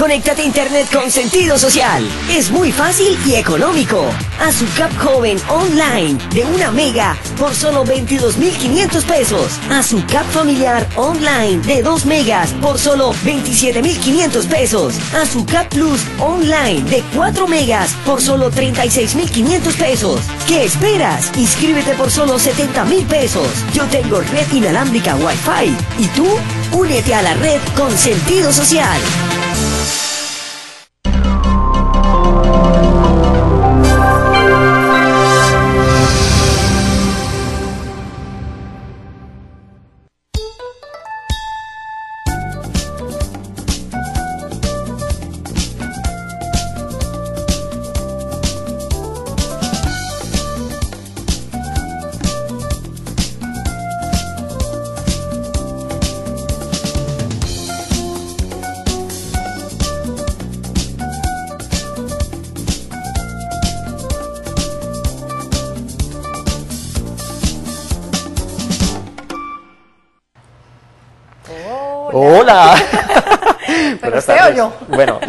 Conéctate a internet con sentido social. Es muy fácil y económico. A su Cap Joven Online de una mega por solo 22.500 pesos. A su Cap Familiar Online de 2 megas por solo 27.500 pesos. A su Cap Plus Online de 4 megas por solo 36.500 pesos. ¿Qué esperas? Inscríbete por solo 70.000 pesos. Yo tengo red inalámbrica Wi-Fi. ¿Y tú? Únete a la red con sentido social.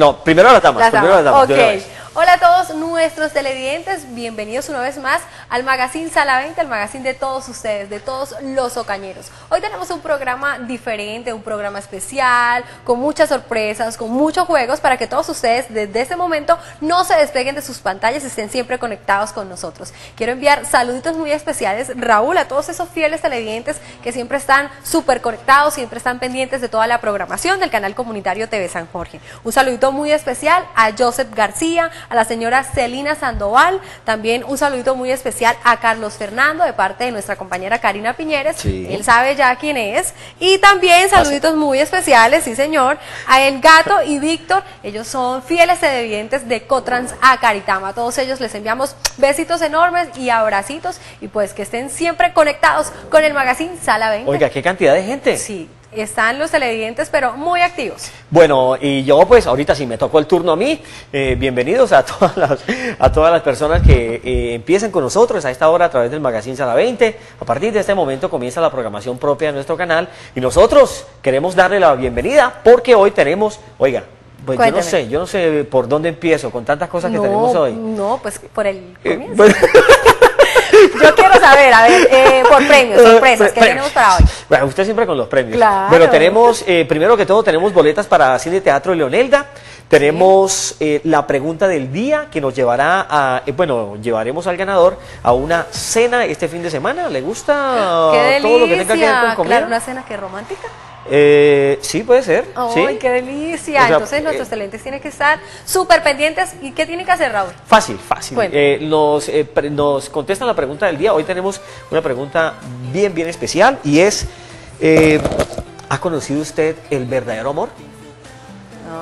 No, primero las damas. Las primero las damas. damas. de una Ok. vez. Hola a todos nuestros televidentes, bienvenidos una vez más al Magazine Sala 20, el magazine de todos ustedes, de todos los ocañeros. Hoy tenemos un programa diferente, un programa especial, con muchas sorpresas, con muchos juegos, para que todos ustedes desde este momento no se despeguen de sus pantallas y estén siempre conectados con nosotros. Quiero enviar saluditos muy especiales, Raúl, a todos esos fieles televidentes que siempre están súper conectados, siempre están pendientes de toda la programación del canal comunitario TV San Jorge. Un saludito muy especial a Joseph García, a la señora Celina Sandoval, también un saludito muy especial a Carlos Fernando de parte de nuestra compañera Karina Piñeres, Sí. él sabe ya quién es, y también saluditos muy especiales, sí señor, a El Gato y Víctor, ellos son fieles televidentes de Cotrans a Caritama, a todos ellos les enviamos besitos enormes y abracitos, y pues que estén siempre conectados con el magazine Sala 20. Oiga, qué cantidad de gente. Sí, están los televidentes, pero muy activos. Bueno, y yo pues ahorita sí me tocó el turno a mí. Eh, bienvenidos a todas las, a todas las personas que eh, empiezan con nosotros a esta hora a través del Magazine Sala 20. A partir de este momento comienza la programación propia de nuestro canal y nosotros queremos darle la bienvenida porque hoy tenemos, oiga, pues yo no sé, yo no sé por dónde empiezo con tantas cosas que tenemos hoy. no, pues por el Eh, comienzo. Yo quiero saber, a ver, eh, por premios, sorpresas, ¿qué Pre- tenemos para hoy? Bueno, usted siempre con los premios. Claro. Bueno, tenemos, eh, primero que todo, tenemos boletas para Cine Teatro Leonelda. Tenemos eh, la pregunta del día que nos llevará a, eh, bueno, llevaremos al ganador a una cena este fin de semana. ¿Le gusta ¡Qué todo lo que tenga que ver con comida? Claro, una cena que romántica. Eh, sí, puede ser. ¡Ay, sí. qué delicia! O sea, Entonces nuestros eh, televidentes tienen que estar súper pendientes. ¿Y qué tienen que hacer, Raúl? Fácil, fácil. Eh, nos, eh, nos contestan la pregunta del día. Hoy tenemos una pregunta bien, bien especial y es, eh, ¿ha conocido usted el verdadero amor?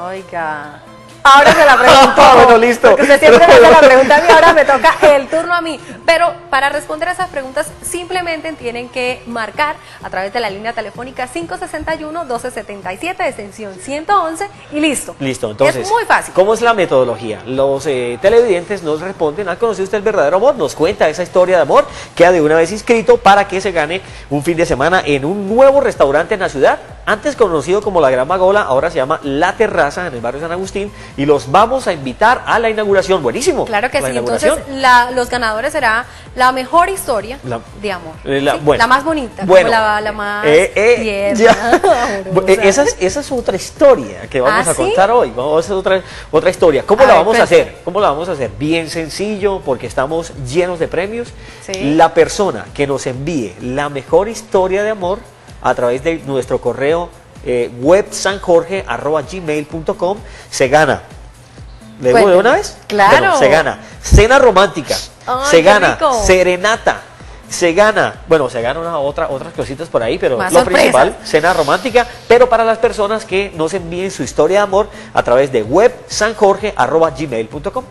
Oiga. Ahora se la pregunto. Bueno, listo. Porque usted siempre me hace la pregunta a mí, ahora me toca el turno a mí. Pero para responder a esas preguntas, simplemente tienen que marcar a través de la línea telefónica 561-1277, extensión 111 y listo. Listo, entonces. Es muy fácil. ¿Cómo es la metodología? Los eh, televidentes nos responden, ¿ha conocido usted el verdadero amor? Nos cuenta esa historia de amor, queda de una vez inscrito para que se gane un fin de semana en un nuevo restaurante en la ciudad, antes conocido como La Gran Magola, ahora se llama La Terraza en el barrio San Agustín, y los vamos a invitar a la inauguración. Buenísimo. Claro que La sí, entonces la- los ganadores será la mejor historia La- de amor. Eh, la, ¿sí? bueno. Más bonita, Bueno, como la, más eh, eh, tierna. Eh, esa, es, esa es otra historia que vamos ¿Ah, a sí? contar hoy. Vamos a hacer otra, otra historia. ¿Cómo A la ver, vamos a hacer? ¿Cómo la vamos a hacer? Bien sencillo, porque estamos llenos de premios. Sí. La persona que nos envíe la mejor historia de amor a través de nuestro correo eh, websanjorge.gmail.com se gana. ¿Le digo de una vez? Claro. Bueno, se gana cena romántica, Ay, se gana rico. serenata, se gana, bueno, se gana una otra, otras cositas por ahí, pero Más lo sorpresas. principal, cena romántica, pero para las personas que nos envíen su historia de amor a través de websanjorge.gmail.com.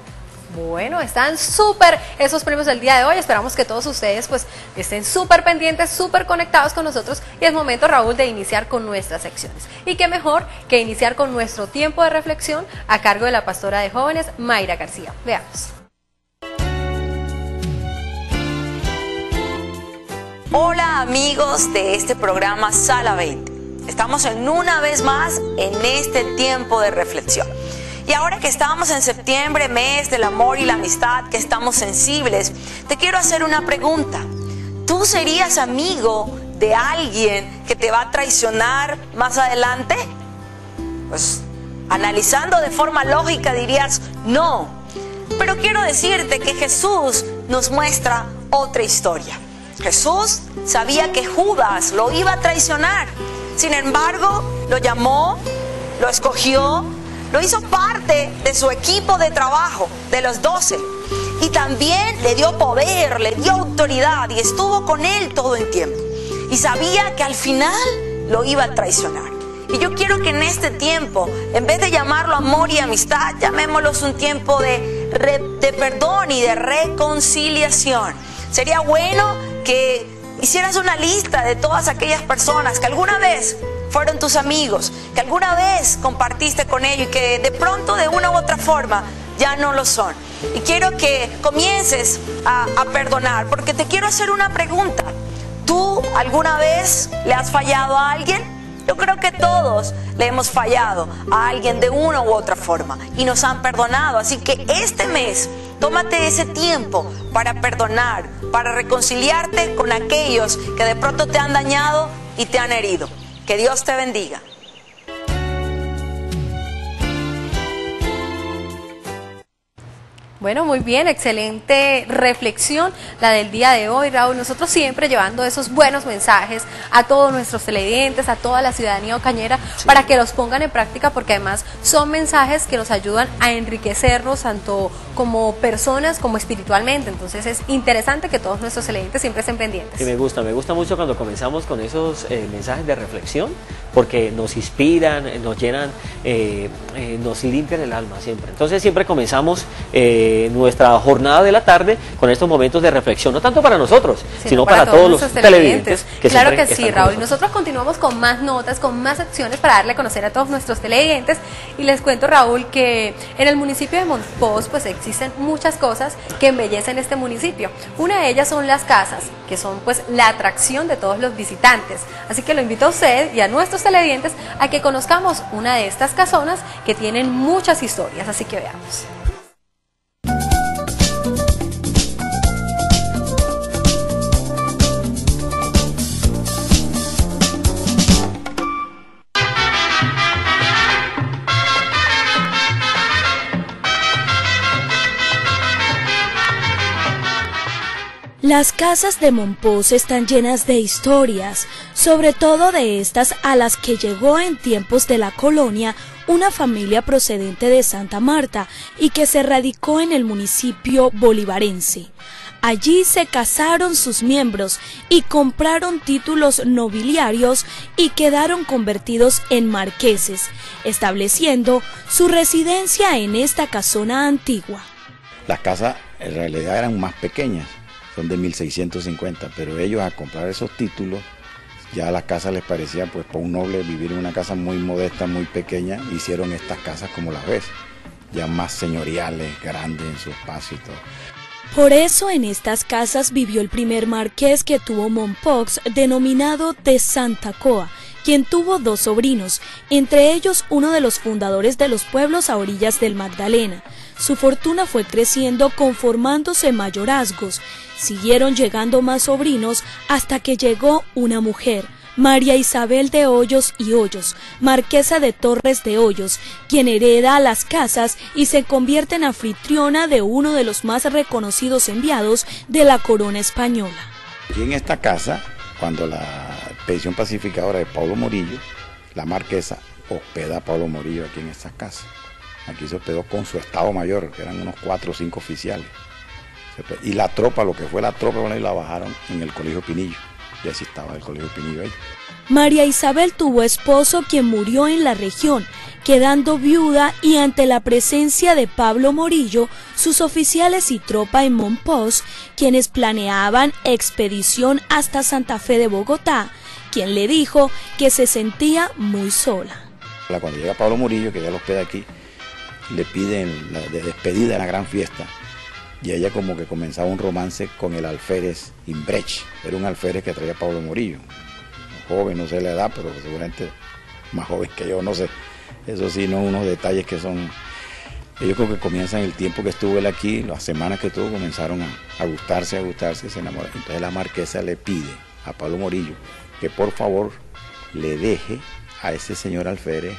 Bueno, están súper esos premios del día de hoy. Esperamos que todos ustedes pues estén súper pendientes, súper conectados con nosotros. Y es momento, Raúl, de iniciar con nuestras secciones. Y qué mejor que iniciar con nuestro tiempo de reflexión a cargo de la pastora de jóvenes, Mayra García. Veamos. Hola amigos de este programa Sala 20. Estamos en una vez más en este tiempo de reflexión. Y ahora que estamos en septiembre, mes del amor y la amistad, que estamos sensibles, te quiero hacer una pregunta. ¿Tú serías amigo de alguien que te va a traicionar más adelante? Pues analizando de forma lógica dirías, no. Pero quiero decirte que Jesús nos muestra otra historia. Jesús sabía que Judas lo iba a traicionar. Sin embargo, lo llamó, lo escogió, lo hizo parte de su equipo de trabajo, de los doce. Y también le dio poder, le dio autoridad y estuvo con él todo el tiempo. Y sabía que al final lo iba a traicionar. Y yo quiero que en este tiempo, en vez de llamarlo amor y amistad, llamémoslo un tiempo de, de perdón y de reconciliación. Sería bueno que hicieras una lista de todas aquellas personas que alguna vez fueron tus amigos, que alguna vez compartiste con ellos y que de pronto de una u otra forma ya no lo son. Y quiero que comiences a, perdonar, porque te quiero hacer una pregunta. ¿Tú alguna vez le has fallado a alguien? Yo creo que todos le hemos fallado a alguien de una u otra forma y nos han perdonado. Así que este mes, tómate ese tiempo para perdonar, para reconciliarte con aquellos que de pronto te han dañado y te han herido. Que Dios te bendiga. Bueno, muy bien, excelente reflexión la del día de hoy, Raúl. Nosotros siempre llevando esos buenos mensajes a todos nuestros televidentes, a toda la ciudadanía ocañera, para que los pongan en práctica, porque además son mensajes que nos ayudan a enriquecernos tanto como personas como espiritualmente. Entonces es interesante que todos nuestros televidentes siempre estén pendientes. Y me gusta, me gusta mucho cuando comenzamos con esos eh, mensajes de reflexión, porque nos inspiran, nos llenan, eh, eh, nos limpian el alma siempre. Entonces siempre comenzamos nuestra jornada de la tarde con estos momentos de reflexión, no tanto para nosotros, sino, para, todos, los televidentes. claro que sí, Raúl. Y nosotros continuamos con más notas, con más acciones para darle a conocer a todos nuestros televidentes. Y les cuento, Raúl, que en el municipio de Montpós pues existen muchas cosas que embellecen este municipio. Una de ellas son las casas, que son pues la atracción de todos los visitantes. Así que lo invito a usted y a nuestros televidentes a que conozcamos una de estas casonas que tienen muchas historias. Así que veamos. Las casas de Monpós están llenas de historias, sobre todo de estas a las que llegó en tiempos de la colonia una familia procedente de Santa Marta y que se radicó en el municipio bolivarense. Allí se casaron sus miembros y compraron títulos nobiliarios y quedaron convertidos en marqueses, estableciendo su residencia en esta casona antigua. Las casas en realidad eran más pequeñas, son de 1650, pero ellos a comprar esos títulos, ya a la casa les parecía, pues para un noble vivir en una casa muy modesta, muy pequeña, hicieron estas casas como las ves, ya más señoriales, grandes en su espacio y todo. Por eso en estas casas vivió el primer marqués que tuvo Monpox, denominado de Santa Coa, quien tuvo dos sobrinos, entre ellos uno de los fundadores de los pueblos a orillas del Magdalena. Su fortuna fue creciendo conformándose mayorazgos. Siguieron llegando más sobrinos hasta que llegó una mujer, María Isabel de Hoyos y Hoyos, marquesa de Torres de Hoyos, quien hereda las casas y se convierte en anfitriona de uno de los más reconocidos enviados de la corona española. Aquí en esta casa, cuando la expedición pacificadora de Pablo Morillo, la marquesa hospeda a Pablo Morillo aquí en esta casa. Aquí se hospedó con su Estado Mayor, que eran unos cuatro o cinco oficiales. Y la tropa, lo que fue la tropa, bueno, la bajaron en el Colegio Pinillo. Y así estaba el Colegio Pinillo ahí. María Isabel tuvo esposo quien murió en la región, quedando viuda y ante la presencia de Pablo Morillo, sus oficiales y tropa en Monpós, quienes planeaban expedición hasta Santa Fe de Bogotá, quien le dijo que se sentía muy sola. Cuando llega Pablo Morillo, que ya lo hospeda aquí, le piden de despedida de la gran fiesta. Y ella como que comenzaba un romance con el alférez Imbrecht. Era un alférez que traía Pablo Morillo, joven, no sé la edad, pero seguramente más joven que yo, no sé. Eso sí, no unos detalles que son yo creo que comienzan el tiempo que estuvo él aquí, las semanas que estuvo, comenzaron a, gustarse, a gustarse, se enamoraron. Entonces la marquesa le pide a Pablo Morillo que por favor le deje a ese señor alférez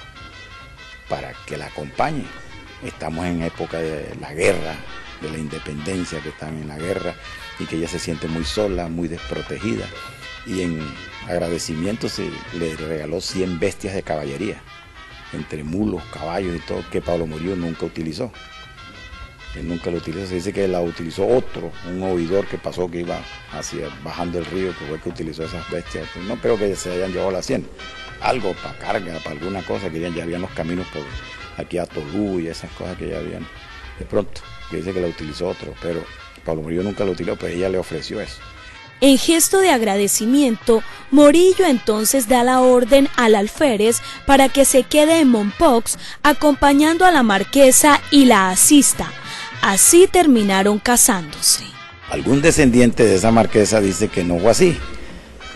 para que la acompañe. Estamos en época de la guerra, de la independencia, que están en la guerra y que ella se siente muy sola, muy desprotegida. Y en agradecimiento se le regaló 100 bestias de caballería entre mulos, caballos y todo, que Pablo Murillo nunca utilizó. Él nunca lo utilizó, se dice que la utilizó otro, un oidor que pasó, que iba hacia, bajando el río, que fue el que utilizó esas bestias. Pues no creo que se hayan llevado la hacienda. Algo para carga, para alguna cosa, que ya, habían los caminos por aquí a Tolú y esas cosas que ya habían. De pronto, que dice que la utilizó otro, pero Pablo Murillo nunca lo utilizó, pero ella le ofreció eso. En gesto de agradecimiento, Morillo entonces da la orden al alférez para que se quede en Mompox acompañando a la marquesa y la asista. Así terminaron casándose. Algún descendiente de esa marquesa dice que no fue así.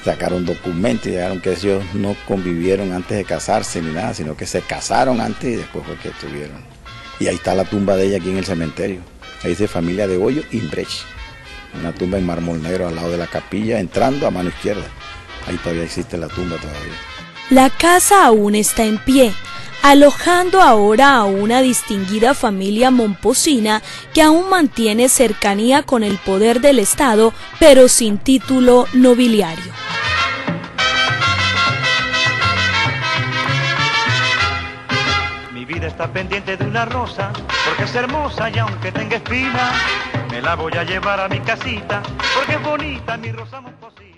Sacaron documentos y dijeron que ellos no convivieron antes de casarse ni nada, sino que se casaron antes y después fue que estuvieron. Y ahí está la tumba de ella aquí en el cementerio. Ahí dice familia de Goyo Imbrecht una tumba en mármol negro al lado de la capilla, entrando a mano izquierda. Ahí todavía existe la tumba todavía. La casa aún está en pie, alojando ahora a una distinguida familia momposina que aún mantiene cercanía con el poder del Estado, pero sin título nobiliario. Mi vida está pendiente de una rosa, porque es hermosa y aunque tenga espina, me la voy a llevar a mi casita, porque es bonita mi rosa momposina.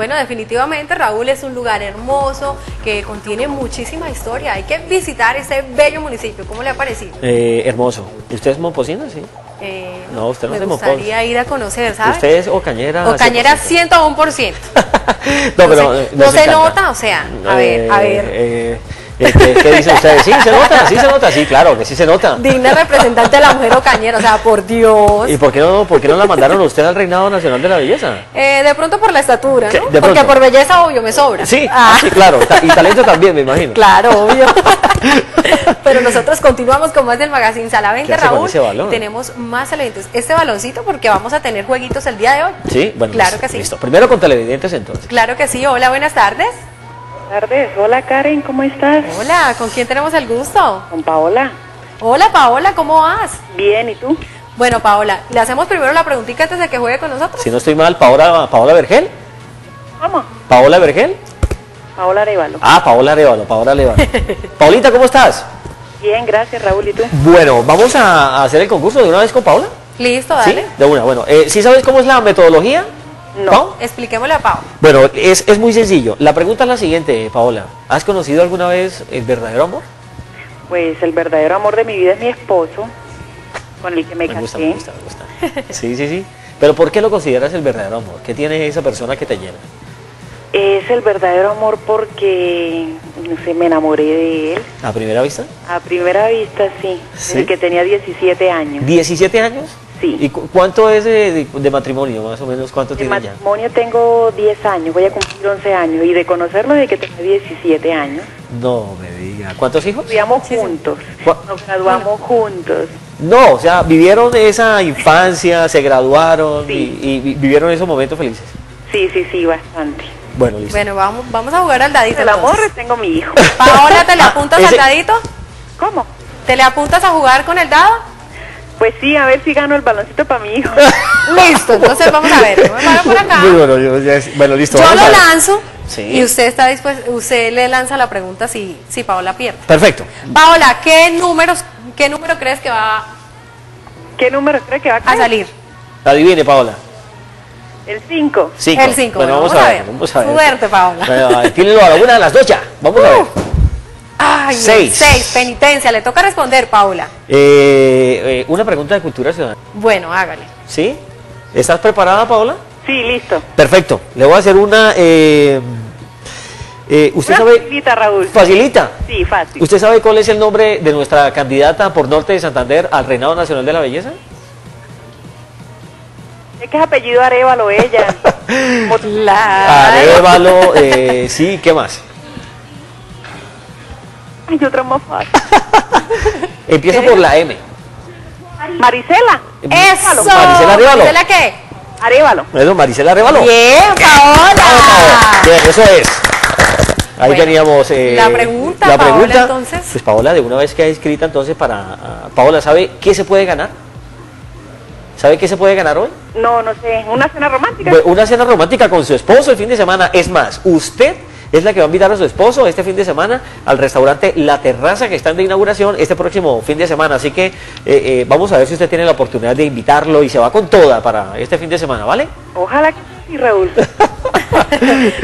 Bueno, definitivamente Raúl es un lugar hermoso que contiene muchísima historia. Hay que visitar ese bello municipio. ¿Cómo le ha parecido? Eh, hermoso. ¿Usted es momposina? Sí. Eh, no, usted no me es gustaría ir a conocer, ¿sabes? Usted es ocañera. Ocañera 101%. no, pero no, no se nota, o sea, a ver, a ver. ¿Qué, ¿Qué, dicen ustedes? ¿Sí se nota? ¿Sí se nota? Sí, claro, que sí se nota. Digna representante de la mujer ocañera, o sea, por Dios. ¿Y por qué no, por qué no la mandaron usted al Reinado Nacional de la Belleza? Eh, de pronto por la estatura, ¿no? Porque por belleza, obvio, me sobra. Sí, ah. sí, claro. Y talento también, me imagino. Claro, obvio. Pero nosotros continuamos con más del Magazine Sala 20, Raúl. Tenemos más elementos. Este baloncito porque vamos a tener jueguitos el día de hoy. Sí, bueno. Claro que sí. Listo. Primero con televidentes entonces. Claro que sí. Hola, buenas tardes tardes. Hola Karen, ¿cómo estás? Hola, ¿con quién tenemos el gusto? Con Paola. Hola Paola, ¿cómo vas? Bien, ¿y tú? Bueno, Paola, le hacemos primero la preguntita antes de que juegue con nosotros. Si no estoy mal, Paola, Paola Vergel. ¿Cómo? ¿Paola Vergel? Paola Arevalo. Ah, Paola Arevalo, Paola Arevalo. Paulita, ¿cómo estás? Bien, gracias Raúl, ¿y tú? Bueno, vamos a hacer el concurso de una vez con Paola. Listo, dale. ¿Sí? De una, bueno. Eh, ¿Sí sabes cómo es la metodología? No. Expliquémosle a Pau. Bueno, es, es, muy sencillo. La pregunta es la siguiente, Paola. ¿Has conocido alguna vez el verdadero amor? Pues el verdadero amor de mi vida es mi esposo, con el que me, me Gusta, me gusta, me gusta. Sí, sí, sí. Pero ¿por qué lo consideras el verdadero amor? ¿Qué tiene esa persona que te llena? Es el verdadero amor porque, no sé, me enamoré de él. ¿A primera vista? A primera vista, sí. ¿Sí? El que tenía 17 años. ¿17 años? ¿Y cuánto es de, matrimonio, más o menos? ¿Cuánto tiene ya? De matrimonio tengo 10 años, voy a cumplir 11 años. Y de conocerlo desde que tenía 17 años. No me diga. ¿Cuántos hijos? Vivíamos juntos. Nos graduamos juntos. No, o sea, vivieron esa infancia, se graduaron y, vivieron esos momentos felices. Sí, sí, sí, bastante. Bueno, listo. Bueno, vamos, vamos a jugar al dadito. El amor tengo mi hijo. Paola, ¿te le apuntas al dadito? ¿Cómo? ¿Te le apuntas a jugar con el dado? Pues sí, a ver si gano el baloncito para mi hijo. listo, entonces vamos a ver. por acá. bueno, yo, bueno, listo. Yo lo lanzo y usted está dispuesto, usted le lanza la pregunta si, si Paola pierde. Perfecto. Paola, ¿qué números, qué número crees que va ¿Qué número crees que va a, salir? Adivine, Paola. El 5. El 5. Bueno, vamos, a ver. Vamos a ver. Suerte, Paola. Bueno, a la una de las dos ya. Vamos a ver. Ay, seis. seis, penitencia. Le toca responder, Paula. Eh, eh, una pregunta de cultura ciudadana. Bueno, hágale. ¿Sí? ¿Estás preparada, Paola? Sí, listo. Perfecto. Le voy a hacer una... Eh, Eh, ¿Usted Una sabe? facilita, Raúl. Facilita. Sí, fácil. ¿Usted sabe cuál es el nombre de nuestra candidata por Norte de Santander al Reinado Nacional de la Belleza? Es que es apellido Arevalo ella. Arevalo, eh, sí, ¿qué más? Hay otra más fácil. Empieza por la M. Marisela. ¡Eso! Maricela Arevalo. ¿Maricela qué? Arevalo. Eso, Maricela Arevalo. Bien, Paola. Bien, eso es. Ahí Bueno, teníamos eh, la pregunta, la Paola, pregunta. entonces. Pues Paola, de una vez que ha inscrita, entonces para ah, Paola, ¿sabe qué se puede ganar? ¿Sabe qué se puede ganar hoy? No, no sé. Una cena romántica. Bueno, Una cena romántica con su esposo el fin de semana. Es más, usted es la que va a invitar a su esposo este fin de semana al restaurante La Terraza que está de inauguración este próximo fin de semana. Así que eh, eh, vamos a ver si usted tiene la oportunidad de invitarlo y se va con toda para este fin de semana, ¿vale? Ojalá que sí, Raúl.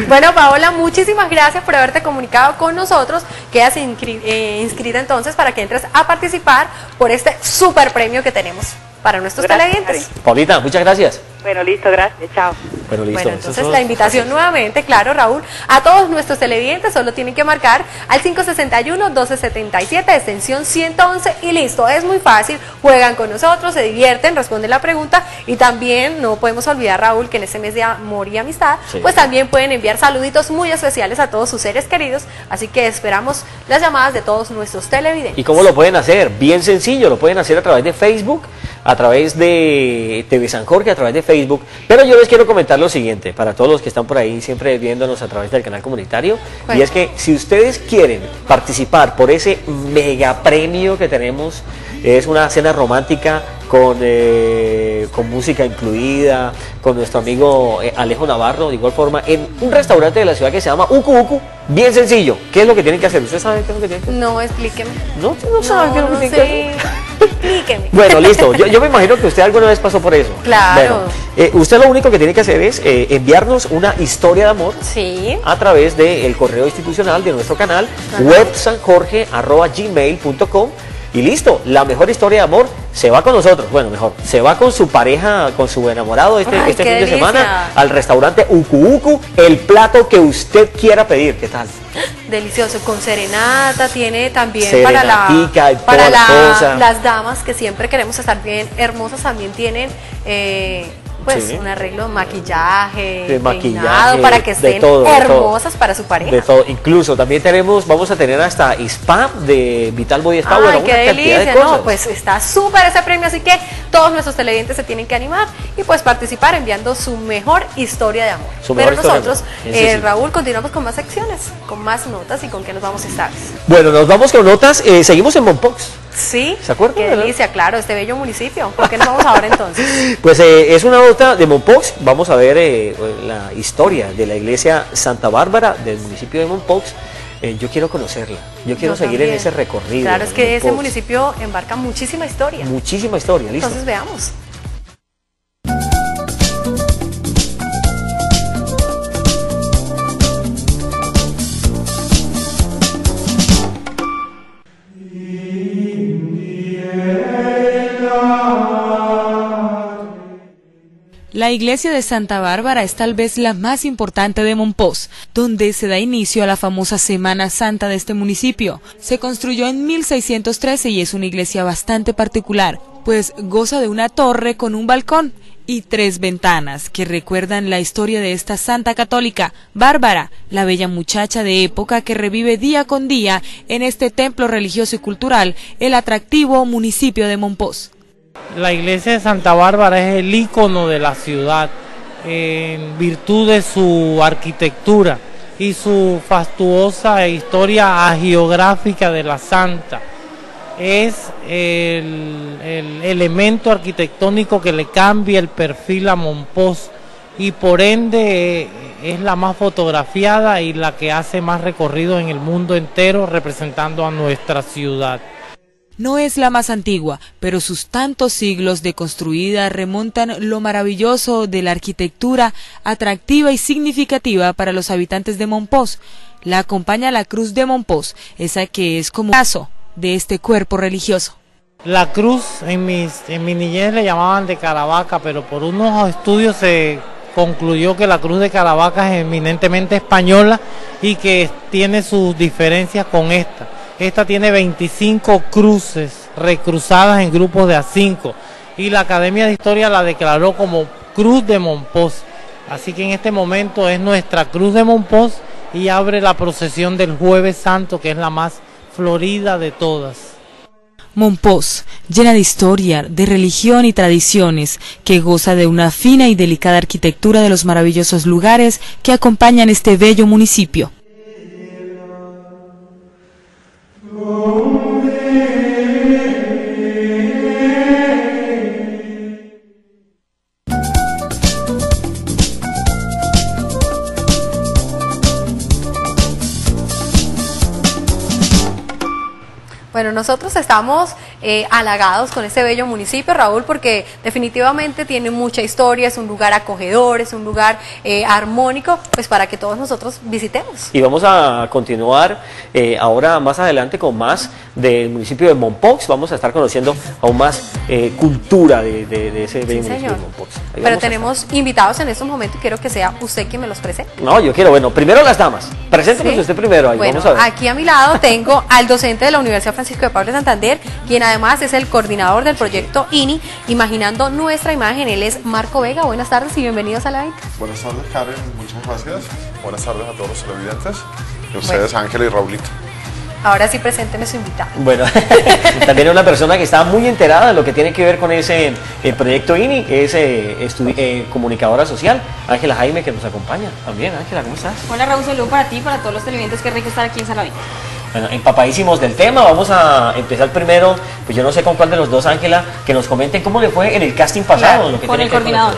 Bueno, Paola, muchísimas gracias por haberte comunicado con nosotros. Quedas inscri- eh, inscrita entonces para que entres a participar por este super premio que tenemos para nuestros Gracias, televidentes. Paulita, muchas gracias. Bueno, listo, gracias. Chao. Bueno, listo. Bueno, entonces la invitación nuevamente, claro, Raúl, a todos nuestros televidentes solo tienen que marcar al 561-1277, extensión 111 y listo. Es muy fácil, juegan con nosotros, se divierten, responden la pregunta y también no podemos olvidar, Raúl, que en este mes de amor y amistad, Sí. pues también pueden enviar saluditos muy especiales a todos sus seres queridos, así que esperamos las llamadas de todos nuestros televidentes. ¿Y cómo lo pueden hacer? Bien sencillo, lo pueden hacer a través de Facebook, a través de TV San Jorge, a través de Facebook. Pero yo les quiero comentar lo siguiente, para todos los que están por ahí siempre viéndonos a través del canal comunitario, y es que si ustedes quieren participar por ese mega premio que tenemos, es una cena romántica con, eh, con música incluida, con nuestro amigo eh, Alejo Navarro, de igual forma, en un restaurante de la ciudad que se llama Uku Uku, bien sencillo. ¿Qué es lo que tienen que hacer? ¿Usted sabe qué es lo que tienen que hacer? No, explíqueme. No, no sabe qué es lo que no tienen que hacer. Explíqueme. Bueno, listo. Yo, yo me imagino que usted alguna vez pasó por eso. Claro. Bueno, eh, usted lo único que tiene que hacer es eh, enviarnos una historia de amor Sí. a través del correo institucional de nuestro canal, websanjorge.gmail.com y listo, la mejor historia de amor se va con nosotros, bueno, mejor, se va con su pareja, con su enamorado este, Ay, este fin de semana al restaurante Uku Uku, el plato que usted quiera pedir, ¿qué tal? Delicioso, con serenata, tiene también para, la, para la las damas que siempre queremos estar bien hermosas, también tienen eh, pues Sí. un arreglo, maquillaje, De maquillaje, para que de estén todo, de todo. hermosas para su pareja. De todo, incluso también tenemos, vamos a tener hasta spa de Vital Body Spa, Ay, bueno, qué de delicia, no, pues está súper ese premio, así que todos nuestros televidentes se tienen que animar y pues participar enviando su mejor historia de amor. Su Pero de nosotros, eh, sí. Raúl, continuamos con más secciones, con más notas y con qué nos vamos esta vez. Bueno, nos vamos con notas, eh, seguimos en Monpox. Sí, ¿Se acuerdan, Qué delicia, claro, este bello municipio. ¿Por qué nos vamos ahora entonces? Pues eh, es una nota de Monpox. Vamos a ver eh, la historia de la iglesia Santa Bárbara del municipio de Monpox. Eh, yo quiero conocerla. Yo quiero Yo seguir en ese recorrido. Claro, es que ese municipio embarca muchísima historia. Muchísima historia, listo. Entonces veamos. La iglesia de Santa Bárbara es tal vez la más importante de Monpós, donde se da inicio a la famosa Semana Santa de este municipio. Se construyó en 1613 y es una iglesia bastante particular, pues goza de una torre con un balcón y tres ventanas que recuerdan la historia de esta santa católica, Bárbara, la bella muchacha de época que revive día con día en este templo religioso y cultural, el atractivo municipio de Monpós. La iglesia de Santa Bárbara es el icono de la ciudad en virtud de su arquitectura y su fastuosa historia geográfica de la santa. Es el, el elemento arquitectónico que le cambia el perfil a Monpós y por ende eh, es la más fotografiada y la que hace más recorrido en el mundo entero representando a nuestra ciudad. No es la más antigua, pero sus tantos siglos de construida remontan lo maravilloso de la arquitectura atractiva y significativa para los habitantes de Monpós. La acompaña la cruz de Monpós, esa que es como caso de este cuerpo religioso. La cruz en, mis, en mi niñez le llamaban de Caravaca, pero por unos estudios se concluyó que la cruz de Caravaca es eminentemente española y que tiene sus diferencias con esta. Esta tiene 25 cruces recruzadas en grupos de A5 y la Academia de Historia la declaró como Cruz de Monpós. Así que en este momento es nuestra Cruz de Monpós y abre la procesión del Jueves Santo, que es la más florida de todas. Monpós, llena de historia, de religión y tradiciones, que goza de una fina y delicada arquitectura de los maravillosos lugares que acompañan este bello municipio. Oh. Bueno, nosotros estamos eh, halagados con este bello municipio, Raúl, porque definitivamente tiene mucha historia, es un lugar acogedor, es un lugar eh, armónico, pues para que todos nosotros visitemos. Y vamos a continuar eh, ahora más adelante con más del municipio de Mompox. Vamos a estar conociendo aún más eh, cultura de, de- de ese bello municipio señor. de Mompox. Ahí Pero tenemos invitados en estos momentos y quiero que sea usted quien me los presente. No, yo quiero, bueno, primero las damas. Preséntenos Sí. usted primero, ahí Bueno, vamos a ver. aquí a mi lado tengo al docente de la Universidad Francisco de Pablo de Santander, quien además es el coordinador del proyecto INI, Imaginando Nuestra Imagen. Él es Marco Vega. Buenas tardes y bienvenidos a la 20. Buenas tardes, Karen. Muchas gracias. Buenas tardes a todos los televidentes. Y a ustedes, Ángela y Raulito. Ahora sí, presénteme su invitado. Bueno, también una persona que está muy enterada de lo que tiene que ver con ese eh, proyecto INI, es eh, eh, comunicadora social, Ángela Jaime, que nos acompaña. También, Ángela, ¿cómo estás? Hola Raúl, saludo para ti y para todos los televidentes, qué rico estar aquí en Salaví. Bueno, empapadísimos del tema, vamos a empezar primero, pues yo no sé con cuál de los dos, Ángela, que nos comenten cómo le fue en el casting pasado. lo que con tiene el que coordinador.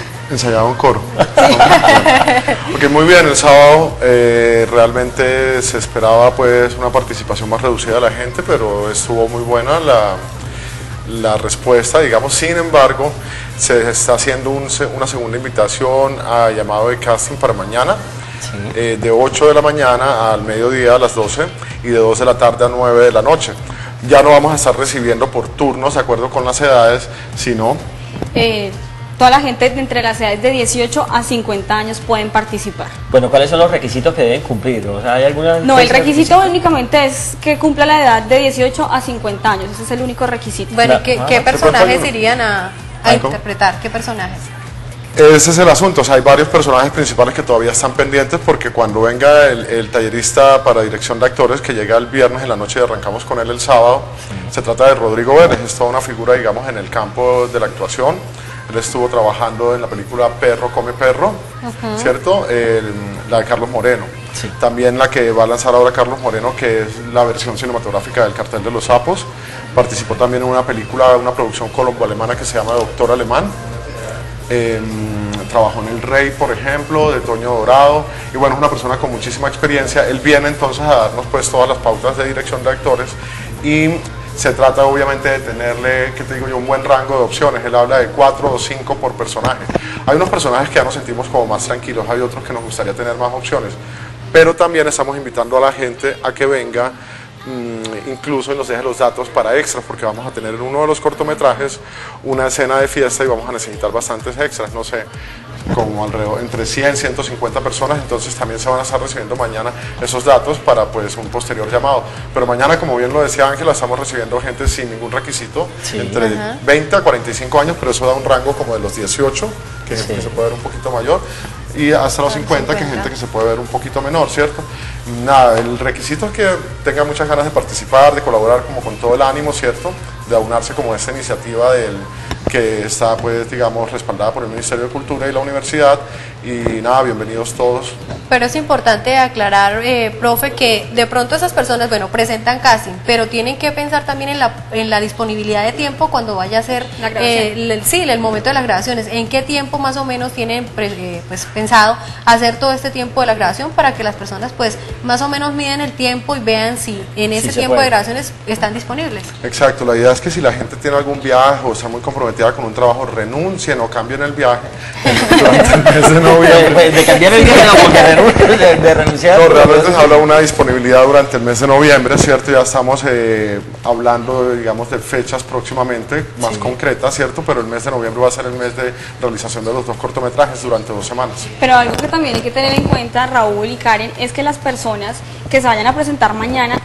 Lo tenemos en- ensayado en coro. Porque muy bien, el sábado eh, realmente se esperaba pues una participación más reducida de la gente, pero estuvo muy buena la, la respuesta, digamos. Sin embargo, se está haciendo un una segunda invitación a llamado de casting para mañana. eh, de 8 de la mañana al mediodía a las 12 y de 2 de la tarde a 9 de la noche. Ya no vamos a estar recibiendo por turnos, de acuerdo con las edades, sino Eh, toda la gente de entre las edades de 18 a 50 años pueden participar. Bueno, ¿cuáles son los requisitos que deben cumplir? O sea, ¿hay alguna No, el requisito únicamente es que cumpla la edad de 18 a 50 años, ese es el único requisito. Bueno, ¿y ¿qué, Ah, qué ¿se personajes irían a, a interpretar? ¿Qué personajes? Ese es el asunto, o sea, hay varios personajes principales que todavía están pendientes porque cuando venga el, el tallerista para dirección de actores, que llega el viernes en la noche y arrancamos con él el sábado, se trata de Rodrigo Vélez, es toda una figura, digamos, en el campo de la actuación. Él estuvo trabajando en la película Perro come perro, ¿cierto? El- la de Carlos Moreno. También la que va a lanzar ahora Carlos Moreno, que es la versión cinematográfica del Cartel de los Sapos. Participó también en una película, una producción colombo-alemana que se llama Doctor Alemán. Em, trabajó en El Rey, por ejemplo, de Toño Dorado, y bueno, es una persona con muchísima experiencia. Él viene entonces a darnos pues todas las pautas de dirección de actores y se trata obviamente de tenerle, que te digo yo, un buen rango de opciones. Él habla de cuatro o cinco por personaje. Hay unos personajes que ya nos sentimos como más tranquilos, hay otros que nos gustaría tener más opciones, pero también estamos invitando a la gente a que venga incluso y nos deje los datos para extras, porque vamos a tener en uno de los cortometrajes una escena de fiesta y vamos a necesitar bastantes extras, no sé, como alrededor entre 100 150 personas, entonces también se van a estar recibiendo mañana esos datos para pues un posterior llamado. Pero mañana, como bien lo decía Ángela, estamos recibiendo gente sin ningún requisito, entre Ajá. 20 a 45 años, pero eso da un rango como de los 18, que que se puede ver un poquito mayor, y hasta los 50, que es gente que se puede ver un poquito menor, ¿cierto? Nada, el requisito es que tenga muchas ganas de participar, de colaborar como con todo el ánimo, ¿cierto? De aunarse como a esta iniciativa del que está, pues, digamos, respaldada por el Ministerio de Cultura y la universidad. Y nada, bienvenidos todos. Pero es importante aclarar, eh, profe, que de pronto esas personas, bueno, presentan casting, pero tienen que pensar también en la, en la disponibilidad de tiempo cuando vaya a ser La eh, el, sí, el momento de las grabaciones. ¿En qué tiempo más o menos tienen pre- eh, pues, pensado hacer todo este tiempo de la grabación para que las personas, pues, más o menos miden el tiempo y vean si en ese se tiempo puede. de grabaciones están disponibles? Exacto, la idea es que si la gente tiene algún viaje o está muy comprometida con un trabajo renuncien o cambien el viaje durante el mes de. De, de cambiar el día, porque renun- de, de renunciar. No, realmente se habla de una disponibilidad durante el mes de noviembre, ¿cierto? Ya estamos eh, hablando, digamos, de fechas próximamente más concretas, ¿cierto? Pero el mes de noviembre va a ser el mes de realización de los dos cortometrajes durante dos semanas. Pero algo que también hay que tener en cuenta, Raúl y Karen, es que las personas que se vayan a presentar mañana,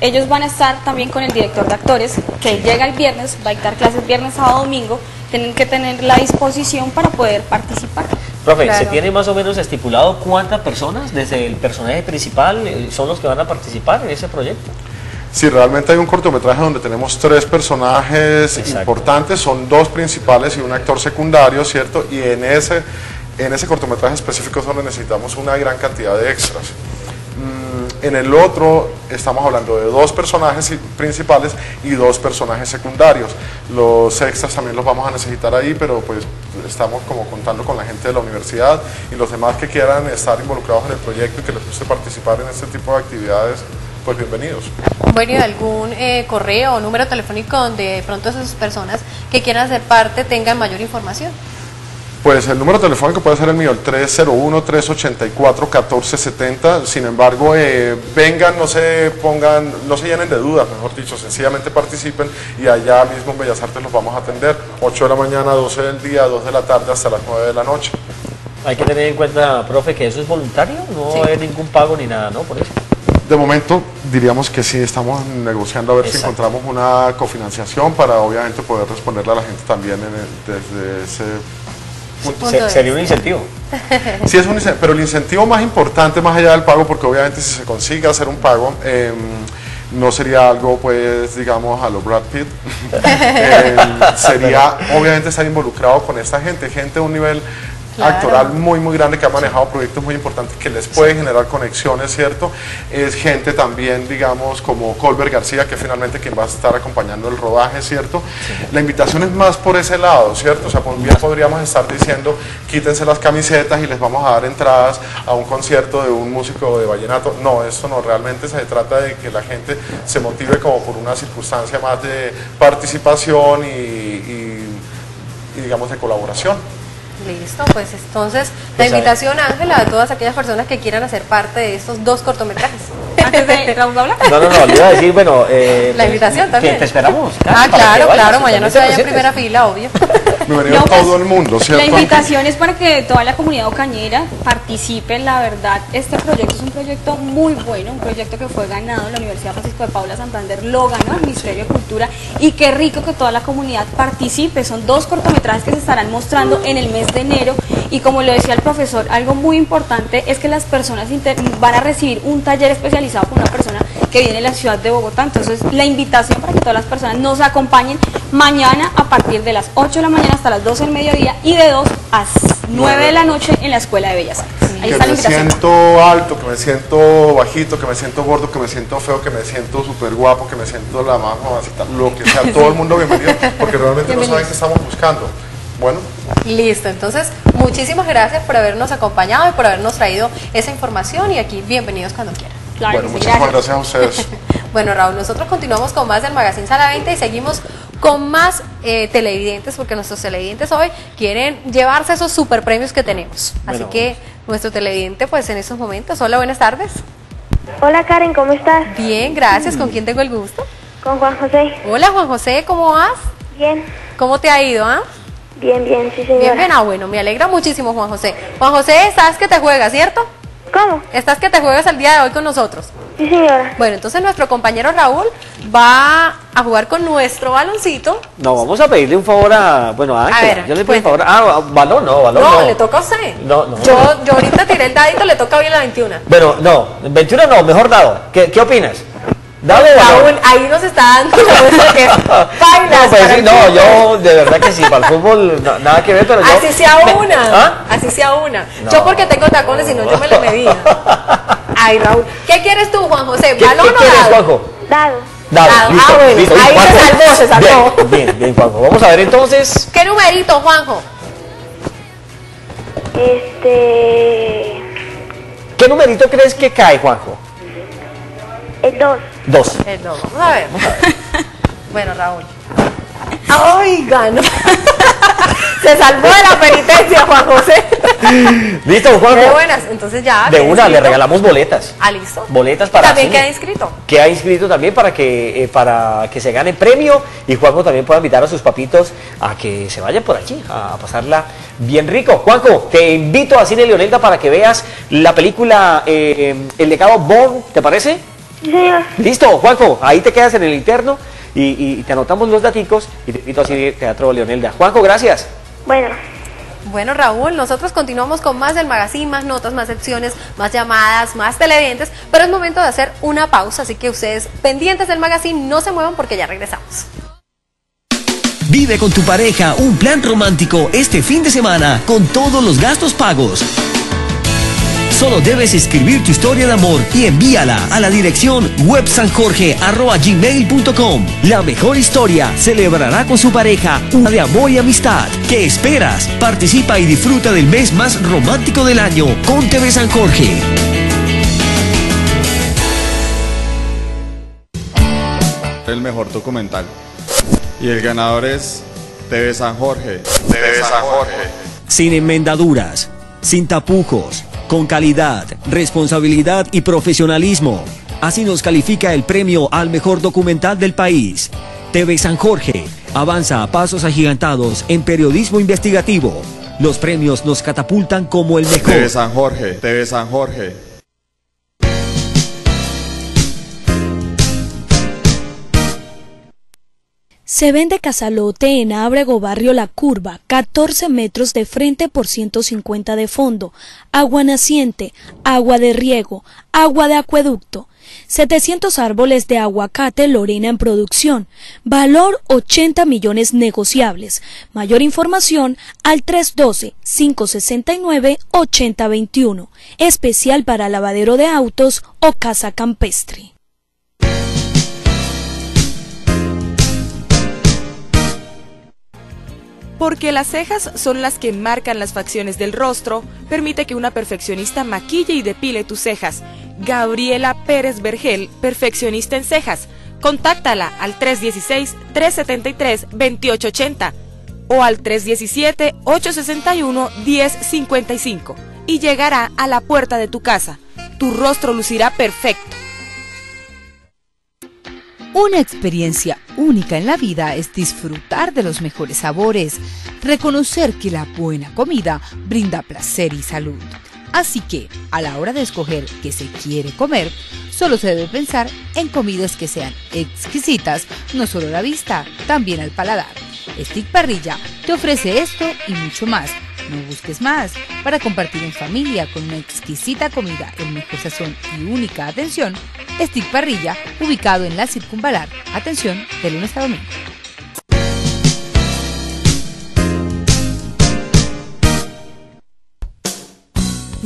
ellos van a estar también con el director de actores, que llega el viernes, va a dictar clases viernes, sábado, domingo, tienen que tener la disposición para poder participar. Profe, ¿se tiene más o menos estipulado cuántas personas desde el personaje principal eh, son los que van a participar en ese proyecto? Sí, realmente hay un cortometraje donde tenemos tres personajes importantes, son dos principales y un actor secundario, ¿cierto? Y en ese, en ese cortometraje específico es donde necesitamos una gran cantidad de extras. Mm, En el otro estamos hablando de dos personajes principales y dos personajes secundarios. Los extras también los vamos a necesitar ahí, pero pues estamos como contando con la gente de la universidad y los demás que quieran estar involucrados en el proyecto y que les guste participar en este tipo de actividades, pues bienvenidos. Bueno, ¿y algún eh, correo o número telefónico donde de pronto esas personas que quieran ser parte tengan mayor información? Pues el número telefónico puede ser el mío, el 301-384-1470. Sin embargo, eh, vengan, no se pongan, no se llenen de dudas, mejor dicho, sencillamente participen y allá mismo en Bellas Artes los vamos a atender. 8 de la mañana, 12 del día, 2 de la tarde hasta las 9 de la noche. Hay que tener en cuenta, profe, que eso es voluntario, no Sí. hay ningún pago ni nada, ¿no? Por eso. De momento diríamos que sí, estamos negociando a ver si encontramos una cofinanciación para obviamente poder responderle a la gente también en el- desde ese. Se- sería un incentivo. Sí, es un incen- pero el incentivo más importante, más allá del pago, porque obviamente si se consigue hacer un pago, em, no sería algo, pues, digamos, a lo Brad Pitt. Em, sería, obviamente, estar involucrado con esta gente, gente de un nivel Claro. actoral muy, muy grande que ha manejado proyectos muy importantes que les puede generar conexiones, ¿cierto? Es gente también, digamos, como Colbert García, que finalmente quien va a estar acompañando el rodaje, ¿cierto? La invitación es más por ese lado, ¿cierto? O sea, por bien podríamos estar diciendo, quítense las camisetas y les vamos a dar entradas a un concierto de un músico de vallenato. No, esto no, realmente se trata de que la gente se motive como por una circunstancia más de participación y, y- y, digamos, de colaboración. Listo, pues entonces la Pues, invitación, Ángela, a todas aquellas personas que quieran hacer parte de estos dos cortometrajes. Antes de Raúl hablar. No, no, no, le iba a decir, bueno, eh, La pues, invitación que también. te esperamos. Ah, que claro, claro, que mañana se vaya en primera fila, obvio. No, pues, todo el mundo, ¿cierto? La invitación es para que toda la comunidad ocañera participe, la verdad, este proyecto es un proyecto muy bueno, un proyecto que fue ganado en la Universidad Francisco de Paula Santander, lo ganó el Ministerio de Cultura y qué rico que toda la comunidad participe, son dos cortometrajes que se estarán mostrando en el mes de enero y como lo decía el profesor, algo muy importante es que las personas van a recibir un taller especializado con una persona que viene de la ciudad de Bogotá, entonces la invitación para que todas las personas nos acompañen mañana a partir de las 8 de la mañana hasta las 12 del mediodía y de 2 a 9 de la noche en la Escuela de Bellas Artes. Ahí que está me siento alto, que me siento bajito, que me siento gordo, que me siento feo, que me siento súper guapo, que me siento la más mamacita, lo que sea, todo el mundo bienvenido, porque realmente no saben qué estamos buscando. Bueno, Listo, entonces muchísimas gracias por habernos acompañado y por habernos traído esa información y aquí bienvenidos cuando quieran. bueno, muchísimas gracias a ustedes. Bueno, Raúl, nosotros continuamos con más del Magazine Sala 20 y seguimos con más eh, televidentes porque nuestros televidentes hoy quieren llevarse esos super premios que tenemos. Así Bueno. que nuestro televidente, pues en estos momentos, hola, buenas tardes. Hola Karen, ¿cómo estás? Bien, gracias. ¿Con quién tengo el gusto? Con Juan José. Hola, Juan José, ¿cómo vas? Bien. ¿Cómo te ha ido, ah? Bien, bien, sí señora. Bien, bien, ah, bueno, me alegra muchísimo, Juan José. Juan José, estás que te juegas, ¿cierto? ¿Cómo? Estás que te juegas el día de hoy con nosotros. Sí señora. Bueno, entonces nuestro compañero Raúl va a jugar con nuestro baloncito. No, vamos a pedirle un favor a, bueno, a Ángela. ver, Yo le pido un favor. Ah, balón, no, balón No, no. le toca a usted. No, no. Yo, yo ahorita tiré el dadito, le toca hoy en la 21. Bueno, no, 21 no, mejor dado. ¿Qué, qué opinas? Dale. Raúl, ahí nos está dando que bailas No, pues sí, no, yo de verdad que sí, para el fútbol no- nada que ver, pero yo... Así sea me- una, ¿Ah? así sea una. No. Yo porque tengo tacones y no yo me lo medía. Ay, Raúl. ¿Qué quieres tú, Juan José? ¿Qué, ¿Balón qué o quieres, dado? Juanjo? Dado. Dado, Dado. listo, Ah, bueno, listo. ahí se Juanjo. salvó, se salvó. Bien, bien, bien, Juanjo. Vamos a ver entonces... ¿Qué numerito, Juanjo? Este. ¿Qué numerito crees que cae, Juanjo? El 2. Dos. Eh, no, vamos a ver. Bueno, Raúl. ¡Ay, ganó! Se salvó de la penitencia, Juan José. Listo, Juanjo. De buenas, entonces ya. De una, le regalamos boletas. Ah, listo. Boletas para También queda inscrito. Queda inscrito también para que, eh, para que se gane premio y Juanjo también pueda invitar a sus papitos a que se vayan por aquí a pasarla bien rico. Juanjo, te invito a Cine Leonelda para que veas la película eh, El legado Bond, ¿te parece? Listo, Juanjo, ahí te quedas en el interno y, y te anotamos los daticos y te invito a Cine Teatro Leonelda. Juanjo, gracias. Bueno. Bueno, Raúl, nosotros continuamos con más del magazine, más notas, más secciones, más llamadas, más televidentes, pero es momento de hacer una pausa, así que ustedes pendientes del magazine no se muevan porque ya regresamos. Vive con tu pareja un plan romántico este fin de semana con todos los gastos pagos. Solo debes escribir tu historia de amor y envíala a la dirección websanjorge.gmail.com. La mejor historia celebrará con su pareja una de amor y amistad. ¿Qué esperas? Participa y disfruta del mes más romántico del año con TV San Jorge. el mejor documental. Y el ganador es TV San Jorge. TV San Jorge. Sin enmendaduras, sin tapujos, con calidad, responsabilidad y profesionalismo. Así nos califica el premio al mejor documental del país. TV San Jorge avanza a pasos agigantados en periodismo investigativo. Los premios nos catapultan como el mejor. TV San Jorge. TV San Jorge. Se vende casalote en Ábrego, barrio La Curva, 14 metros de frente por 150 de fondo, agua naciente, agua de riego, agua de acueducto. 700 árboles de aguacate Lorena en producción, valor 80 millones negociables. Mayor información al 312-569-8021, especial para lavadero de autos o casa campestre. Porque las cejas son las que marcan las facciones del rostro, permite que una perfeccionista maquille y depile tus cejas. Gabriela Pérez Vergel, perfeccionista en cejas. Contáctala al 316-373-2880 o al 317-861-1055 y llegará a la puerta de tu casa. Tu rostro lucirá perfecto. Una experiencia única en la vida es disfrutar de los mejores sabores, reconocer que la buena comida brinda placer y salud. Así que, a la hora de escoger qué se quiere comer, solo se debe pensar en comidas que sean exquisitas, no solo a la vista, también al paladar. Stick Parrilla te ofrece esto y mucho más. No busques más. Para compartir en familia con una exquisita comida, el mejor sazón y única atención, Stick Parrilla, ubicado en la Circunvalar. Atención, de lunes a domingo.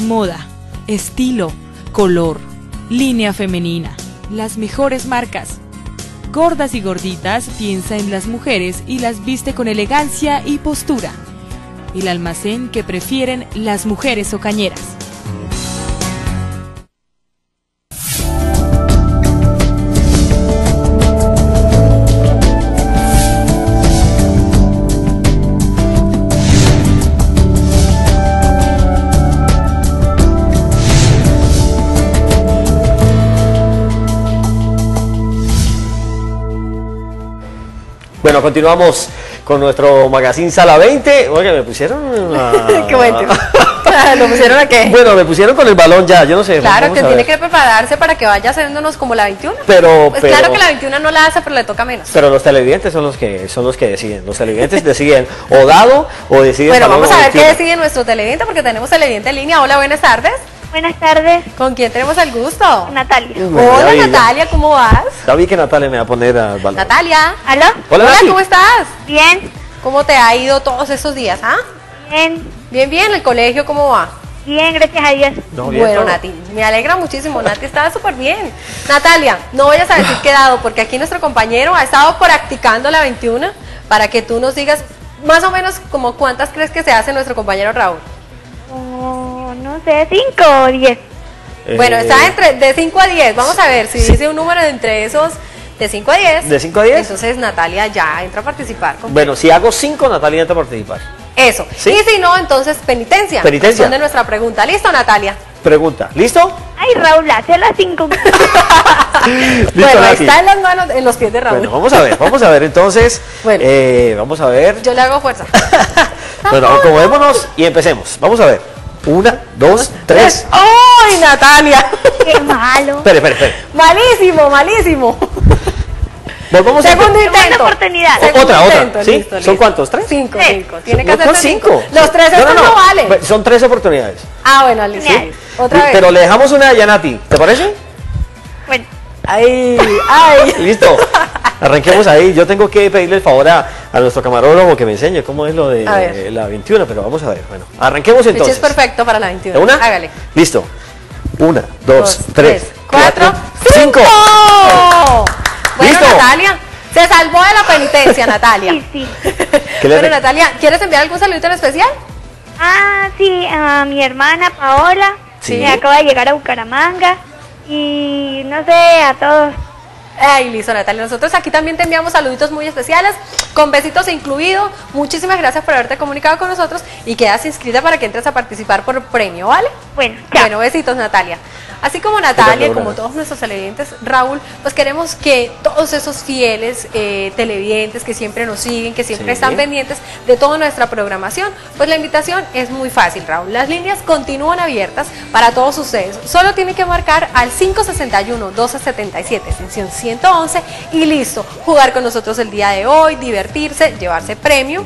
Moda, estilo, color, línea femenina, las mejores marcas. Gordas y gorditas piensa en las mujeres y las viste con elegancia y postura. El almacén que prefieren las mujeres ocañeras. Bueno, continuamos con nuestro magazine Sala 20. Oye, me pusieron a... Qué bueno. ¿Lo pusieron a qué? Bueno, me pusieron con el balón ya, yo no sé. Claro, que tiene que prepararse para que vaya haciéndonos como la 21. Pero, Pues pero, claro que la 21 no la hace, pero le toca menos. pero los televidentes son los que son los que deciden. Los televidentes deciden o dado o deciden Bueno, vamos a ver qué 21. decide nuestro televidente, porque tenemos televidente en línea. Hola, buenas tardes. Buenas tardes. ¿Con quién tenemos el gusto? Natalia. Hola. Natalia, ¿cómo vas? Ya vi que Natalia me va a poner al balón. Natalia. ¿Aló? Hola, Nati. ¿cómo estás? Bien. ¿Cómo te ha ido todos estos días, ah? Bien. Bien, bien. ¿El colegio cómo va? Bien, gracias a Dios. No, bien, bueno, todo. Nati, me alegra muchísimo. Nati está súper bien. Natalia, no vayas a decir quedado, porque aquí nuestro compañero ha estado practicando la 21 para que tú nos digas más o menos como cuántas crees que se hace nuestro compañero Raúl. Como, no sé, cinco o diez. Bueno, Eh, está entre de 5 a 10. Vamos a ver si dice un número de entre esos de 5 a 10. ¿De cinco a diez? Entonces Natalia ya entra a participar. con- Bueno, si hago 5, Natalia entra a participar. Eso. ¿Sí? Y si no, entonces penitencia. Penitencia. Responde nuestra pregunta. ¿Listo, Natalia? Pregunta, ¿listo? Ay, Raúl, hace las cinco. Listo, bueno, Nati. está en las manos, en los pies de Raúl. Bueno, vamos a ver, vamos a ver entonces. eh, vamos a ver. Yo le hago fuerza. Bueno, acomodémonos y empecemos. Vamos a ver. Una, dos, tres. ¡Ay, Natalia! ¡Qué malo! Espere, espere, espere. Malísimo, malísimo. Volvamos a Segundo empezar. intento. oportunidad. O- Segundo otra, otra. ¿Sí? listo, ¿Son listo. cuántos? ¿Tres? Cinco, cinco. Tiene que hacer son cinco. Los tres No, no, no, no. valen. Son tres oportunidades. Ah, bueno, listo. ¿Sí? Otra vez. Pero le dejamos una a Yanati. ¿Te parece? Bueno. Ay, ay. Listo. Arranquemos ahí. Yo tengo que pedirle el favor a, a nuestro camarógrafo que me enseñe cómo es lo de la 21, pero vamos a ver. Bueno, arranquemos entonces. es perfecto para la 21. ¿De una? Hágale. Listo. Una, dos, tres, Cuatro, cinco. Bueno, Listo. Natalia. Se salvó de la penitencia, Natalia. Sí, sí. ¿Qué le Bueno, Natalia, ¿quieres enviar algún saludito en especial? Ah, sí, a mi hermana Paola, Sí. que acaba de llegar a Bucaramanga. Y no sé, a todos. Ay, listo, Natalia. Nosotros aquí también te enviamos saluditos muy especiales, con besitos incluido. Muchísimas gracias por haberte comunicado con nosotros y quedas inscrita para que entres a participar por premio, ¿vale? Bueno, Bueno, besitos, Natalia. Así como Natalia, como todos nuestros televidentes, Raúl, pues queremos que todos esos fieles eh, televidentes que siempre nos siguen, que siempre Sí. están pendientes de toda nuestra programación, pues la invitación es muy fácil, Raúl. Las líneas continúan abiertas para todos ustedes. Solo tienen que marcar al 561-1277, extensión 111 y listo. Jugar con nosotros el día de hoy, divertirse, llevarse premio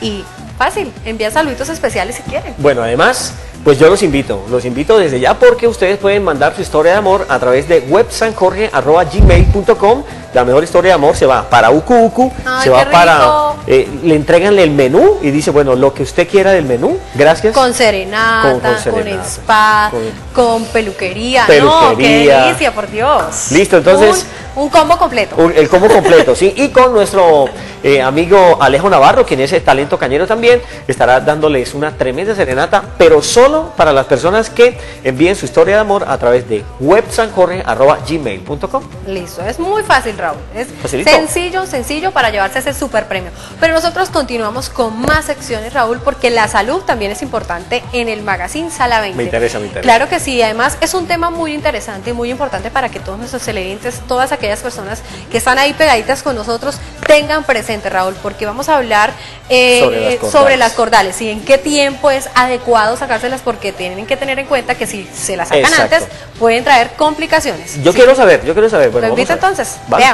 y fácil, enviar saluditos especiales si quieren. Bueno, además, pues yo los invito, los invito desde ya porque ustedes pueden mandar su historia de amor a través de websanjorge.gmail.com. La mejor historia de amor se va para Uku Uku, Ay, se va para... eh, le entregan el menú y dice, bueno, lo que usted quiera del menú, gracias. Con serenata, Con- con, con serenata. spa, Con- con, peluquería. No, qué Peluquería. delicia, por Dios. Listo, entonces- Un, un combo completo. Un- El combo completo, sí. Y con nuestro eh, amigo Alejo Navarro, quien es el talento cañero también, estará dándoles una tremenda serenata, pero solo para las personas que envíen su historia de amor a través de websanjorge.gmail.com. Listo, es muy fácil, Raúl. Es Facilito. sencillo, sencillo para llevarse ese super premio. Pero nosotros continuamos con más secciones, Raúl, porque la salud también es importante en el magazine Sala 20. Me interesa, me interesa. Claro que sí, además es un tema muy interesante y muy importante para que todos nuestros televidentes, todas aquellas personas que están ahí pegaditas con nosotros, tengan presente, Raúl, porque vamos a hablar eh, Sobre las cordales. sobre las cordales y en qué tiempo es adecuado sacárselas, porque tienen que tener en cuenta que si se las sacan Exacto. antes, pueden traer complicaciones. Yo Sí. quiero saber, yo quiero saber. Bueno, Lo invito entonces, Vale.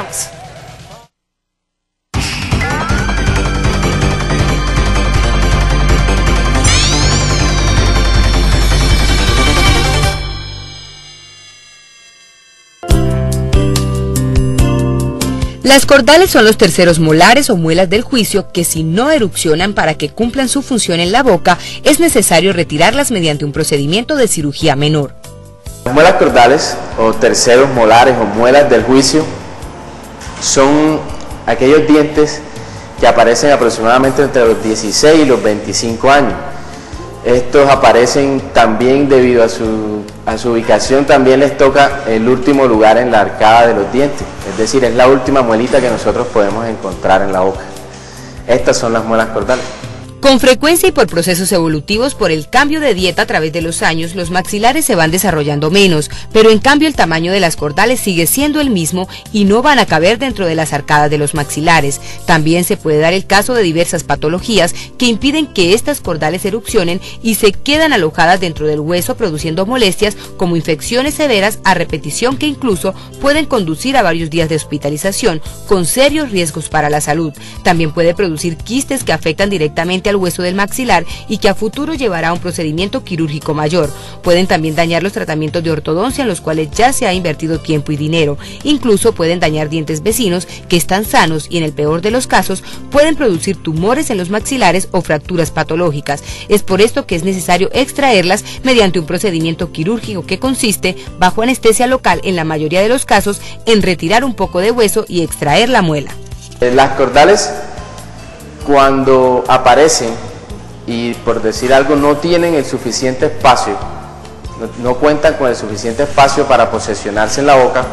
Las cordales son los terceros molares o muelas del juicio que si no erupcionan para que cumplan su función en la boca, es necesario retirarlas mediante un procedimiento de cirugía menor. Las muelas cordales o terceros molares o muelas del juicio son aquellos dientes que aparecen aproximadamente entre los 16 y los 25 años. Estos aparecen también debido a su, a su ubicación, también les toca el último lugar en la arcada de los dientes, es decir, es la última muelita que nosotros podemos encontrar en la boca. Estas son las muelas cordales. Con frecuencia y por procesos evolutivos por el cambio de dieta a través de los años, los maxilares se van desarrollando menos, pero en cambio el tamaño de las cordales sigue siendo el mismo y no van a caber dentro de las arcadas de los maxilares. También se puede dar el caso de diversas patologías que impiden que estas cordales erupcionen y se quedan alojadas dentro del hueso produciendo molestias como infecciones severas a repetición que incluso pueden conducir a varios días de hospitalización con serios riesgos para la salud. También puede producir quistes que afectan directamente al hueso del maxilar y que a futuro llevará a un procedimiento quirúrgico mayor. Pueden también dañar los tratamientos de ortodoncia en los cuales ya se ha invertido tiempo y dinero. Incluso pueden dañar dientes vecinos que están sanos y en el peor de los casos pueden producir tumores en los maxilares o fracturas patológicas. Es por esto que es necesario extraerlas mediante un procedimiento quirúrgico que consiste, bajo anestesia local en la mayoría de los casos, en retirar un poco de hueso y extraer la muela. Eh, Las cordales cuando aparecen y por decir algo no tienen el suficiente espacio, no, cuentan con el suficiente espacio para posesionarse en la boca,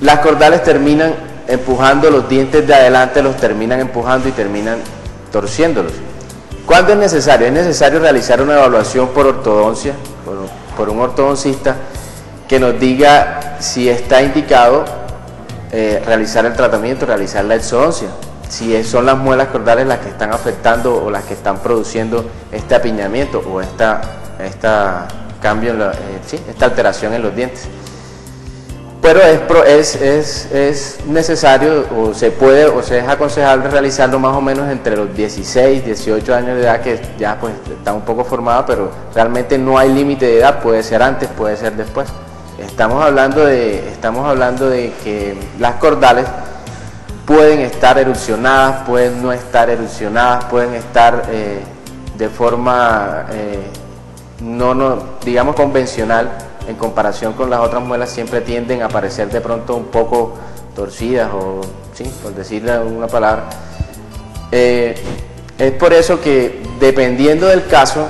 las cordales terminan empujando los dientes de adelante, los terminan empujando y terminan torciéndolos. ¿Cuándo es necesario? Es necesario realizar una evaluación por ortodoncia, por, por un ortodoncista, que nos diga si está indicado eh, realizar el tratamiento, realizar la exodoncia, si son las muelas cordales las que están afectando o las que están produciendo este apiñamiento o esta, esta cambio, en la- eh, sí, esta alteración en los dientes. Pero es, es, es necesario o se puede o se es aconsejable realizarlo más o menos entre los 16, 18 años de edad que ya pues está un poco formada, pero realmente no hay límite de edad, puede ser antes, puede ser después. Estamos hablando de, estamos hablando de que las cordales pueden estar erupcionadas, pueden no estar erupcionadas, pueden estar eh, de forma eh, no, no, digamos convencional en comparación con las otras muelas siempre tienden a parecer de pronto un poco torcidas o, sí, por decirle una palabra. Eh, es por eso que dependiendo del caso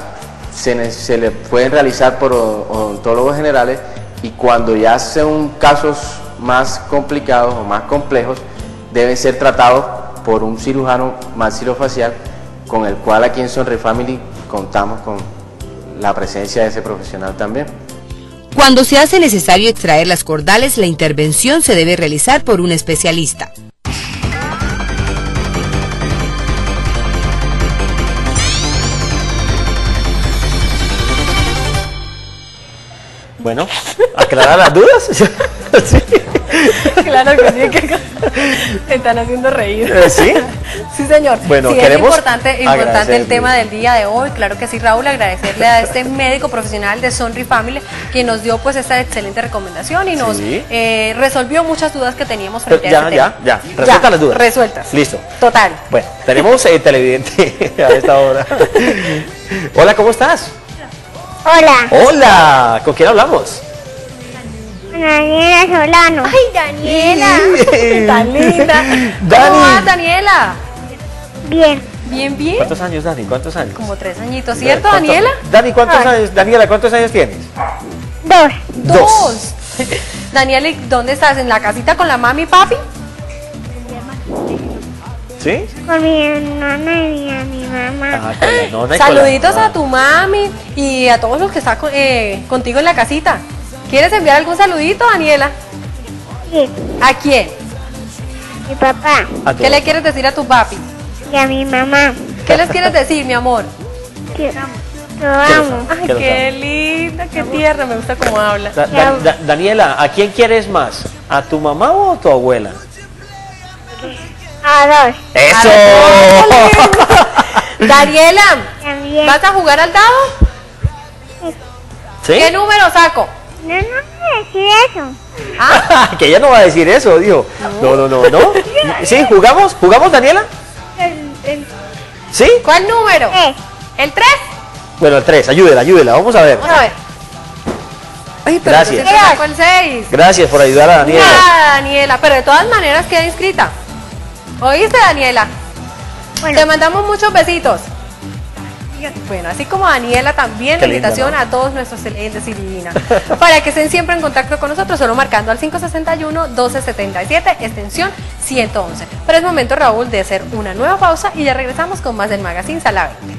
se, se le pueden realizar por odontólogos generales y cuando ya son casos más complicados o más complejos deben ser tratados por un cirujano maxilofacial con el cual aquí en Sonre Family contamos con la presencia de ese profesional también. Cuando se hace necesario extraer las cordales, la intervención se debe realizar por un especialista. Bueno, aclarar las dudas. Sí. Claro que sí, que me están haciendo reír. Eh, ¿sí? Sí, señor. Bueno, sí, es queremos importante, importante el tema del día de hoy. Claro que sí, Raúl, agradecerle a este médico profesional de Sonri Family quien nos dio pues esta excelente recomendación y nos Sí. eh, resolvió muchas dudas que teníamos Pero frente a ya, este ya, tema. ya. Resuelta las dudas. Resueltas. Listo. Total. Bueno, tenemos eh, televidente a esta hora. Hola, ¿cómo estás? Hola. Hola, ¿con quién hablamos? Daniela Solano. Ay, Daniela. Tan linda. Dani. ¿Cómo vas, Daniela? Bien. Bien, bien. ¿Cuántos años, Dani? ¿Cuántos años? Como tres añitos, ¿cierto, ¿Cuánto- Daniela? Dani, ¿cuántos Ay. años? Daniela, ¿cuántos años tienes? Dos. Dos. Daniela, ¿y ¿dónde estás? ¿En la casita con la mami y papi? ¿Sí? Con mi hermana y a mi mamá. Ah, Saluditos a tu mami y a todos los que están con- eh, contigo en la casita. ¿Quieres enviar algún saludito, Daniela? Sí. ¿A quién? Mi papá. A ¿Qué le quieres decir a tu papi? Y a mi mamá. ¿Qué les quieres decir, mi amor? Que lo amo. Ay, qué linda, qué tierna, me gusta cómo habla. Da- Da- Da- Daniela, ¿a quién quieres más? ¿A tu mamá o a tu abuela? A dos. ¡Eso! Daniela, También. ¿vas a jugar al dado? ¿Sí? ¿Qué número saco? No, no me decir eso. Ah, que ella no va a decir eso, dijo. No, no, no, no. ¿Sí? ¿Jugamos? ¿Jugamos, Daniela? El, el ¿Sí? ¿Cuál número? tres. ¿El 3? Bueno, el 3, ayúdela, ayúdela, vamos a ver. Vamos a ver. Ay, pero Gracias. yo siempre saco el 6. Gracias por ayudar a Daniela. Nada, Daniela, pero de todas maneras queda inscrita. ¿Oíste, Daniela? Te mandamos muchos besitos. Bueno, así como Daniela también, la invitación ¿no? a todos nuestros clientes y divinas. Para que estén siempre en contacto con nosotros, solo marcando al 561-1277, extensión 111. Pero es momento, Raúl, de hacer una nueva pausa y ya regresamos con más del Magazine Sala 20.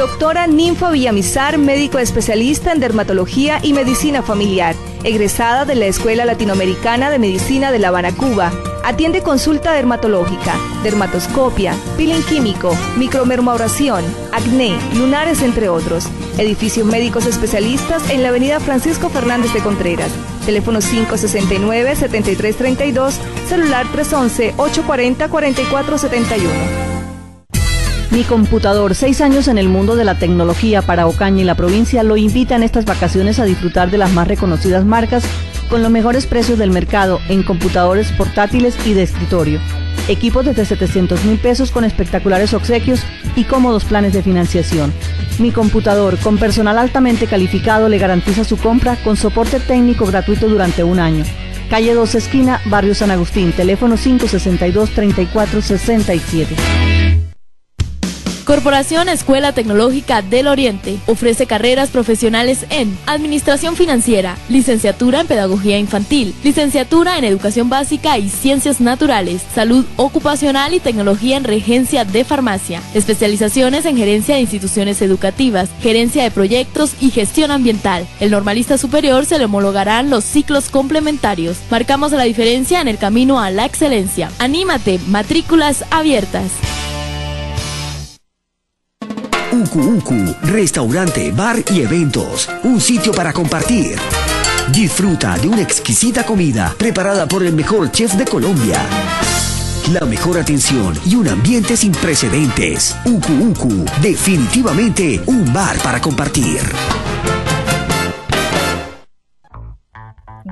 Doctora Ninfa Villamizar, médico especialista en dermatología y medicina familiar, egresada de la Escuela Latinoamericana de Medicina de La Habana, Cuba. Atiende consulta dermatológica, dermatoscopia, peeling químico, micromermauración, acné, lunares, entre otros. Edificios médicos especialistas en la avenida Francisco Fernández de Contreras. Teléfono 569-7332, celular 311-840-4471. Mi computador, seis años en el mundo de la tecnología para Ocaña y la provincia, lo invita en estas vacaciones a disfrutar de las más reconocidas marcas con los mejores precios del mercado en computadores portátiles y de escritorio. Equipos desde 700 mil pesos con espectaculares obsequios y cómodos planes de financiación. Mi computador, con personal altamente calificado, le garantiza su compra con soporte técnico gratuito durante un año. Calle 2 esquina, Barrio San Agustín, teléfono 562-3467. Corporación Escuela Tecnológica del Oriente ofrece carreras profesionales en Administración Financiera, Licenciatura en Pedagogía Infantil, Licenciatura en Educación Básica y Ciencias Naturales, Salud Ocupacional y Tecnología en Regencia de Farmacia, especializaciones en Gerencia de Instituciones Educativas, Gerencia de Proyectos y Gestión Ambiental. El normalista superior se le homologarán los ciclos complementarios. Marcamos la diferencia en el camino a la excelencia. Anímate, matrículas abiertas. Uku Uku, restaurante, bar y eventos. Un sitio para compartir. Disfruta de una exquisita comida preparada por el mejor chef de Colombia. La mejor atención y un ambiente sin precedentes. Uku Uku, definitivamente un bar para compartir.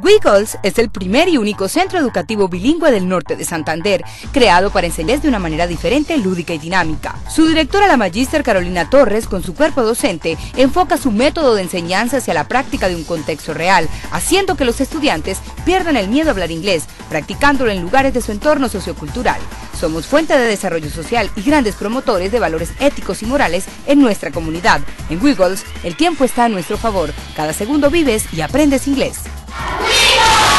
Wiggles es el primer y único centro educativo bilingüe del norte de Santander, creado para enseñar de una manera diferente, lúdica y dinámica. Su directora, la magíster Carolina Torres, con su cuerpo docente, enfoca su método de enseñanza hacia la práctica de un contexto real, haciendo que los estudiantes pierdan el miedo a hablar inglés, practicándolo en lugares de su entorno sociocultural. Somos fuente de desarrollo social y grandes promotores de valores éticos y morales en nuestra comunidad. En Wiggles, el tiempo está a nuestro favor. Cada segundo vives y aprendes inglés. We are.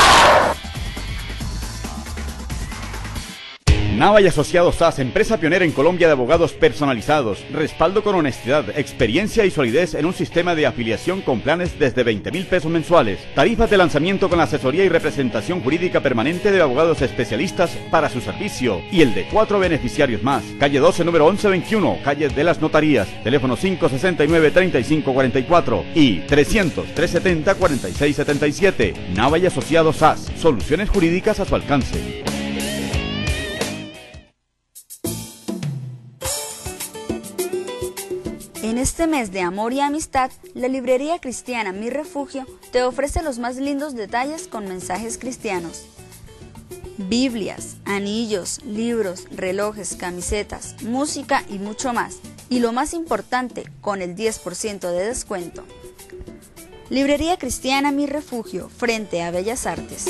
Nava y Asociados SAS, empresa pionera en Colombia de abogados personalizados, respaldo con honestidad, experiencia y solidez en un sistema de afiliación con planes desde 20 mil pesos mensuales. Tarifas de lanzamiento con asesoría y representación jurídica permanente de abogados especialistas para su servicio y el de cuatro beneficiarios más. Calle 12, número 1121, calle de las Notarías, teléfono 569-3544 y 300-370-4677. Nava y Asociados SAS, soluciones jurídicas a su alcance. Este mes de amor y amistad, la librería cristiana Mi Refugio te ofrece los más lindos detalles con mensajes cristianos. Biblias, anillos, libros, relojes, camisetas, música y mucho más. Y lo más importante, con el 10% de descuento. Librería Cristiana Mi Refugio, frente a Bellas Artes.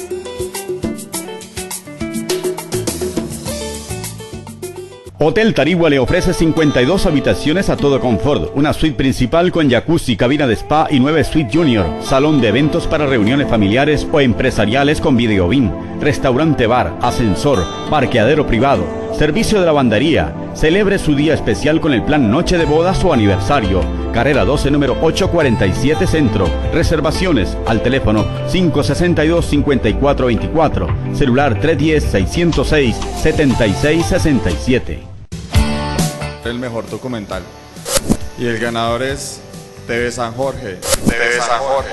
Hotel Tarigua le ofrece 52 habitaciones a todo confort, una suite principal con jacuzzi, cabina de spa y 9 suite junior, salón de eventos para reuniones familiares o empresariales con videobin, restaurante bar, ascensor, parqueadero privado, servicio de lavandería. Celebre su día especial con el plan Noche de Bodas o Aniversario. Carrera 12, número 847 Centro. Reservaciones al teléfono 562-5424. Celular 310-606-7667. El mejor documental. Y el ganador es TV San Jorge. TV San Jorge.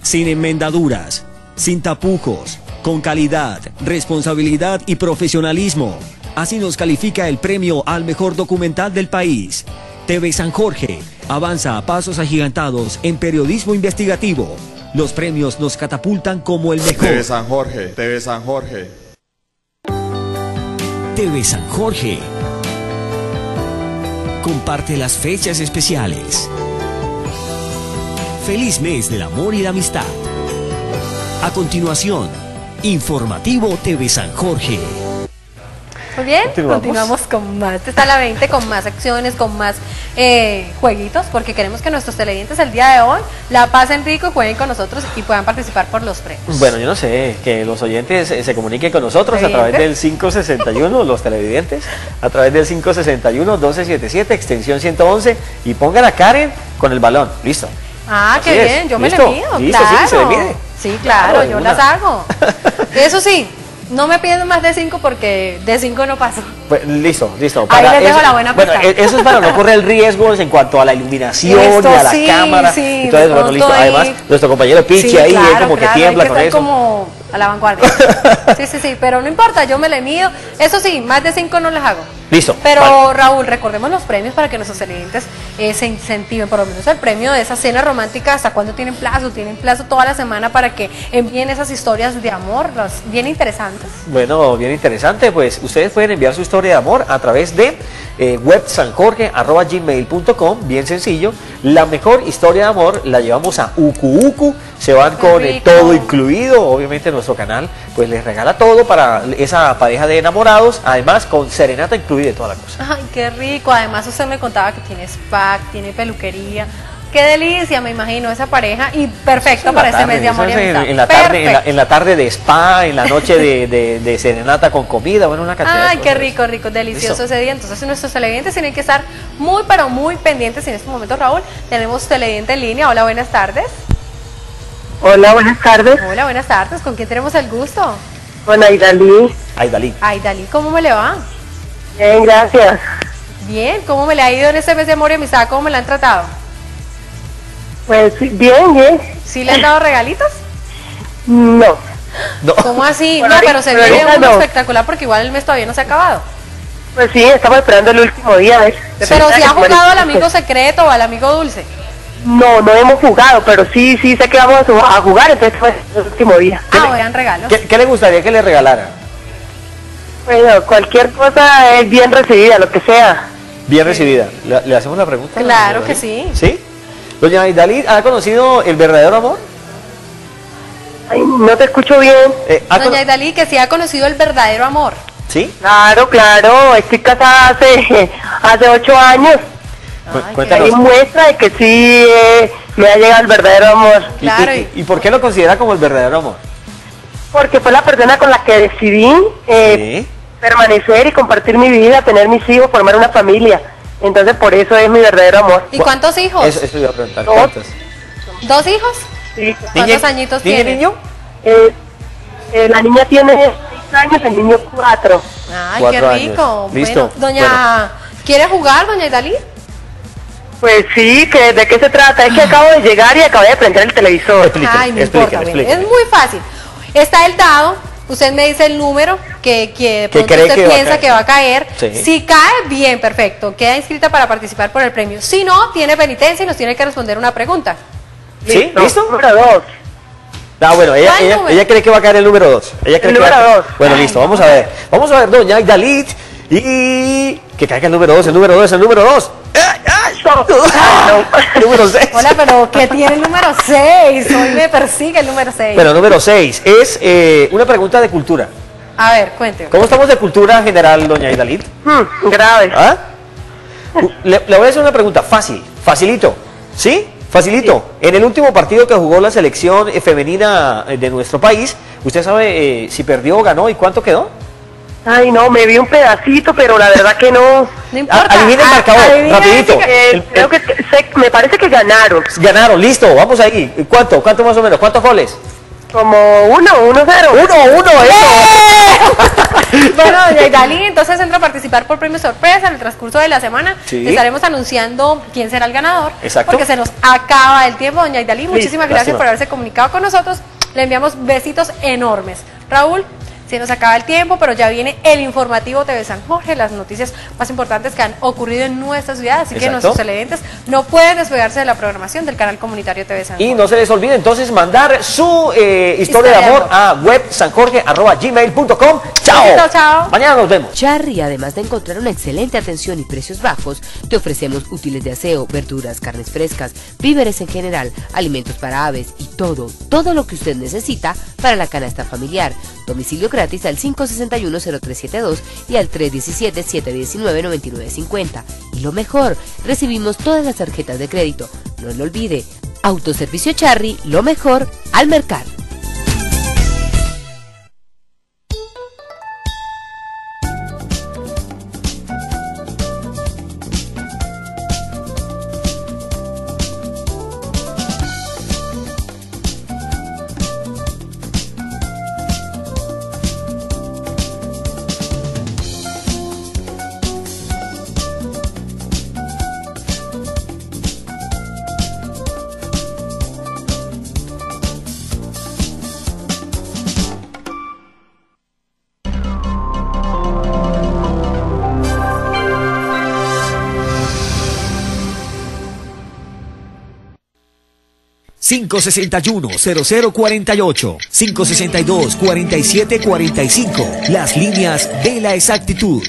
Sin enmendaduras, sin tapujos, con calidad, responsabilidad y profesionalismo. Así nos califica el premio al mejor documental del país. TV San Jorge avanza a pasos agigantados en periodismo investigativo. Los premios nos catapultan como el mejor. TV San Jorge. TV San Jorge. TV San Jorge. Comparte las fechas especiales. Feliz mes del amor y la amistad. A continuación, Informativo TV San Jorge. Muy bien, Continuamos. continuamos, con más. Está la 20 con más acciones, con más eh, jueguitos, porque queremos que nuestros televidentes el día de hoy la pasen rico jueguen con nosotros y puedan participar por los premios. Bueno, yo no sé, que los oyentes eh, se comuniquen con nosotros a través del 561, los televidentes, a través del 561-1277, extensión 111, y pongan a Karen con el balón. Listo. Ah, Así qué es. bien, yo me le mido, listo, claro. sí, se le mide. Sí, claro, yo las hago. Eso sí, no me piden más de 5 porque de 5 no paso. Pues, listo, listo. Ahí les dejo eso, la buena pista. e- eso es para no correr riesgos en cuanto a la iluminación Esto y a la sí, cámara. sí, Entonces, bueno, listo. ahí- Además, nuestro compañero Pichi Sí, ahí como que tiembla hay que con eso. como a la vanguardia. Sí, sí, sí, pero no importa, yo me le mido. Eso sí, más de 5 no les hago. Listo. Pero vale. Raúl, recordemos los premios para que nuestros televidentes eh, se incentiven, por lo menos el premio de esa cena romántica, ¿hasta cuándo tienen plazo? Tienen plazo toda la semana para que envíen esas historias de amor, las bien interesantes. Bueno, bien interesante, pues ustedes pueden enviar su historia de amor a través de eh, websanjorge.gmail.com, bien sencillo. La mejor historia de amor la llevamos a Uku Uku, se van con eh, todo incluido, obviamente nuestro canal pues les regala todo para esa pareja de enamorados, además con serenata incluida y toda la cosa. Ay, qué rico. Además, usted me contaba que tiene spa, tiene peluquería. Qué delicia, me imagino, esa pareja. Y perfecto para este mes de amor y en, en la tarde, en la, Perfecto. en la tarde de spa, en la noche de, de- de serenata con comida, bueno, una cantidad Ay, de qué rico, rico, delicioso Listo. ese día. Entonces nuestros televidentes tienen que estar muy, pero muy pendientes en este momento, Raúl. Tenemos televidente en línea. Hola, buenas tardes. Hola, buenas tardes. Hola, buenas tardes. ¿Con quién tenemos el gusto? Con Aidalí. Ay, Dalí. Ay, Dalí, ¿cómo me le va? Bien, gracias. Bien, ¿cómo me le ha ido en este mes de amor y amistad? ¿Cómo me la han tratado? Pues sí, bien, bien. ¿Sí le han dado regalitos? No. ¿Cómo así? Por no, pero se viene uno no. espectacular porque igual el mes todavía no se ha acabado. Pues sí, estamos esperando el último día. ¿ves? Pero si ha Depende de jugado al amigo secreto o al amigo dulce. No, no hemos jugado, pero sí, sí sé que vamos a jugar, entonces fue el último día. Ah, vean regalos. ¿Qué, qué le gustaría que le regalara? Bueno, cualquier cosa es bien recibida, lo que sea. Bien recibida. ¿Le, le hacemos la pregunta? Claro que Dalí? sí. ¿Sí? Doña Aidalí, ¿ha conocido el verdadero amor? Ay, no te escucho bien. Eh, ¿ha Doña Idalí, que sí ha conocido el verdadero amor. ¿Sí? Claro, claro, estoy casada hace, hace ocho años. Cuéntanos. muestra de que sí eh, me ha llegado el verdadero amor. ¿Y, y- y por qué lo considera como el verdadero amor? Porque fue la persona con la que decidí eh, permanecer y compartir mi vida, tener mis hijos, formar una familia. Entonces por eso es mi verdadero amor. ¿Y cuántos hijos? Eso, eso iba a preguntar. Dos. ¿Cuántos? ¿Dos hijos? Sí. ¿Cuántos añitos tiene? niño? Eh, eh, la niña tiene seis años, el niño cuatro. Ay, Cuatro qué años. rico. Listo. Bueno, doña, ¿quiere jugar, doña Idalí? Pues sí, que ¿de qué se trata? Es que acabo de llegar y acabé de prender el televisor. Ay, no importa. es muy fácil. Está el dado. Usted me dice el número que, que de Que pronto cree usted que piensa que va a caer. Sí. Si cae, bien, perfecto. Queda inscrita para participar por el premio. Si no, tiene penitencia y nos tiene que responder una pregunta. ¿Sí? ¿Listo? Número dos. Ah, bueno, ella, ¿Cuál ella, cree que va a caer el número 2. Ella cree El que va a número caer- dos. Bueno, listo, vamos a ver. Vamos a ver, doña Dalit. Y que caiga el número 2, el número 2, el número 2. Número 6. Hola, pero ¿qué tiene el número 6? Hoy me persigue el número 6. Bueno, número 6 es eh, una pregunta de cultura. A ver, cuente. ¿Cómo estamos de cultura general, doña Idalit? grave. ¿Ah? Le, le voy a hacer una pregunta fácil, facilito. ¿Sí? Facilito. En el último partido que jugó la selección eh, femenina eh, de nuestro país, ¿usted sabe eh, si perdió o ganó y cuánto quedó? Ay, no, me vi un pedacito, pero la verdad que no. No importa. el marcador, adivina rapidito. que- El- creo que me parece que ganaron. Ganaron, listo, vamos ahí. ¿Cuánto? ¿Cuánto más o menos? ¿Cuántos goles? Como uno, uno cero. Uno, uno, eso. Bueno, doña Idalí, entonces entra a participar por premio sorpresa en el transcurso de la semana. Sí. Estaremos anunciando quién será el ganador. Exacto. Porque se nos acaba el tiempo, doña Idalí. Muchísimas gracias lástima. por haberse comunicado con nosotros. Le enviamos besitos enormes. Raúl, se nos acaba el tiempo, pero ya viene el informativo TV San Jorge, las noticias más importantes que han ocurrido en nuestra ciudad. Así que nuestros televidentes no pueden despegarse de la programación del canal comunitario TV San Jorge. Y no se les olvide entonces mandar su eh, historia de Historia de amor a websanjorge.gmail.com. ¡Chao! Chao. Mañana nos vemos. Charry, además de encontrar una excelente atención y precios bajos, te ofrecemos útiles de aseo, verduras, carnes frescas, víveres en general, alimentos para aves y todo, todo lo que usted necesita para la canasta familiar. Domicilio gratis al 561-0372 y al 317-719-9950. Y lo mejor, recibimos todas las tarjetas de crédito. No lo olvide, Autoservicio Charry, lo mejor al mercado. 561-0048, 562-4745, las líneas de la exactitud.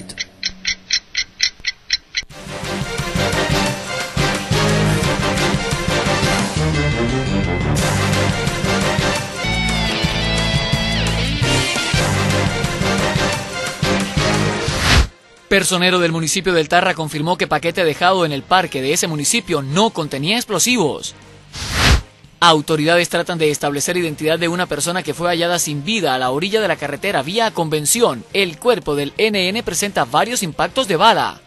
Personero del municipio del Tarra confirmó que paquete dejado en el parque de ese municipio no contenía explosivos. Autoridades tratan de establecer identidad de una persona que fue hallada sin vida a la orilla de la carretera vía Convención. El cuerpo del NN presenta varios impactos de bala.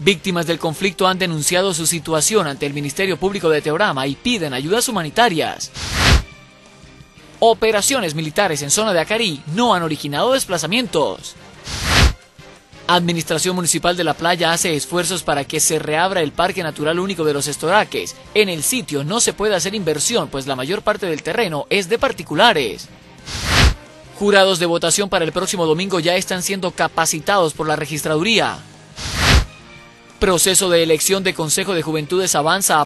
Víctimas del conflicto han denunciado su situación ante el Ministerio Público de Teorama y piden ayudas humanitarias. Operaciones militares en zona de Acarí no han originado desplazamientos. Administración Municipal de la Playa hace esfuerzos para que se reabra el Parque Natural Único de los Estoraques. En el sitio no se puede hacer inversión, pues la mayor parte del terreno es de particulares. Jurados de votación para el próximo domingo ya están siendo capacitados por la registraduría. Proceso de elección de Consejo de Juventudes avanza a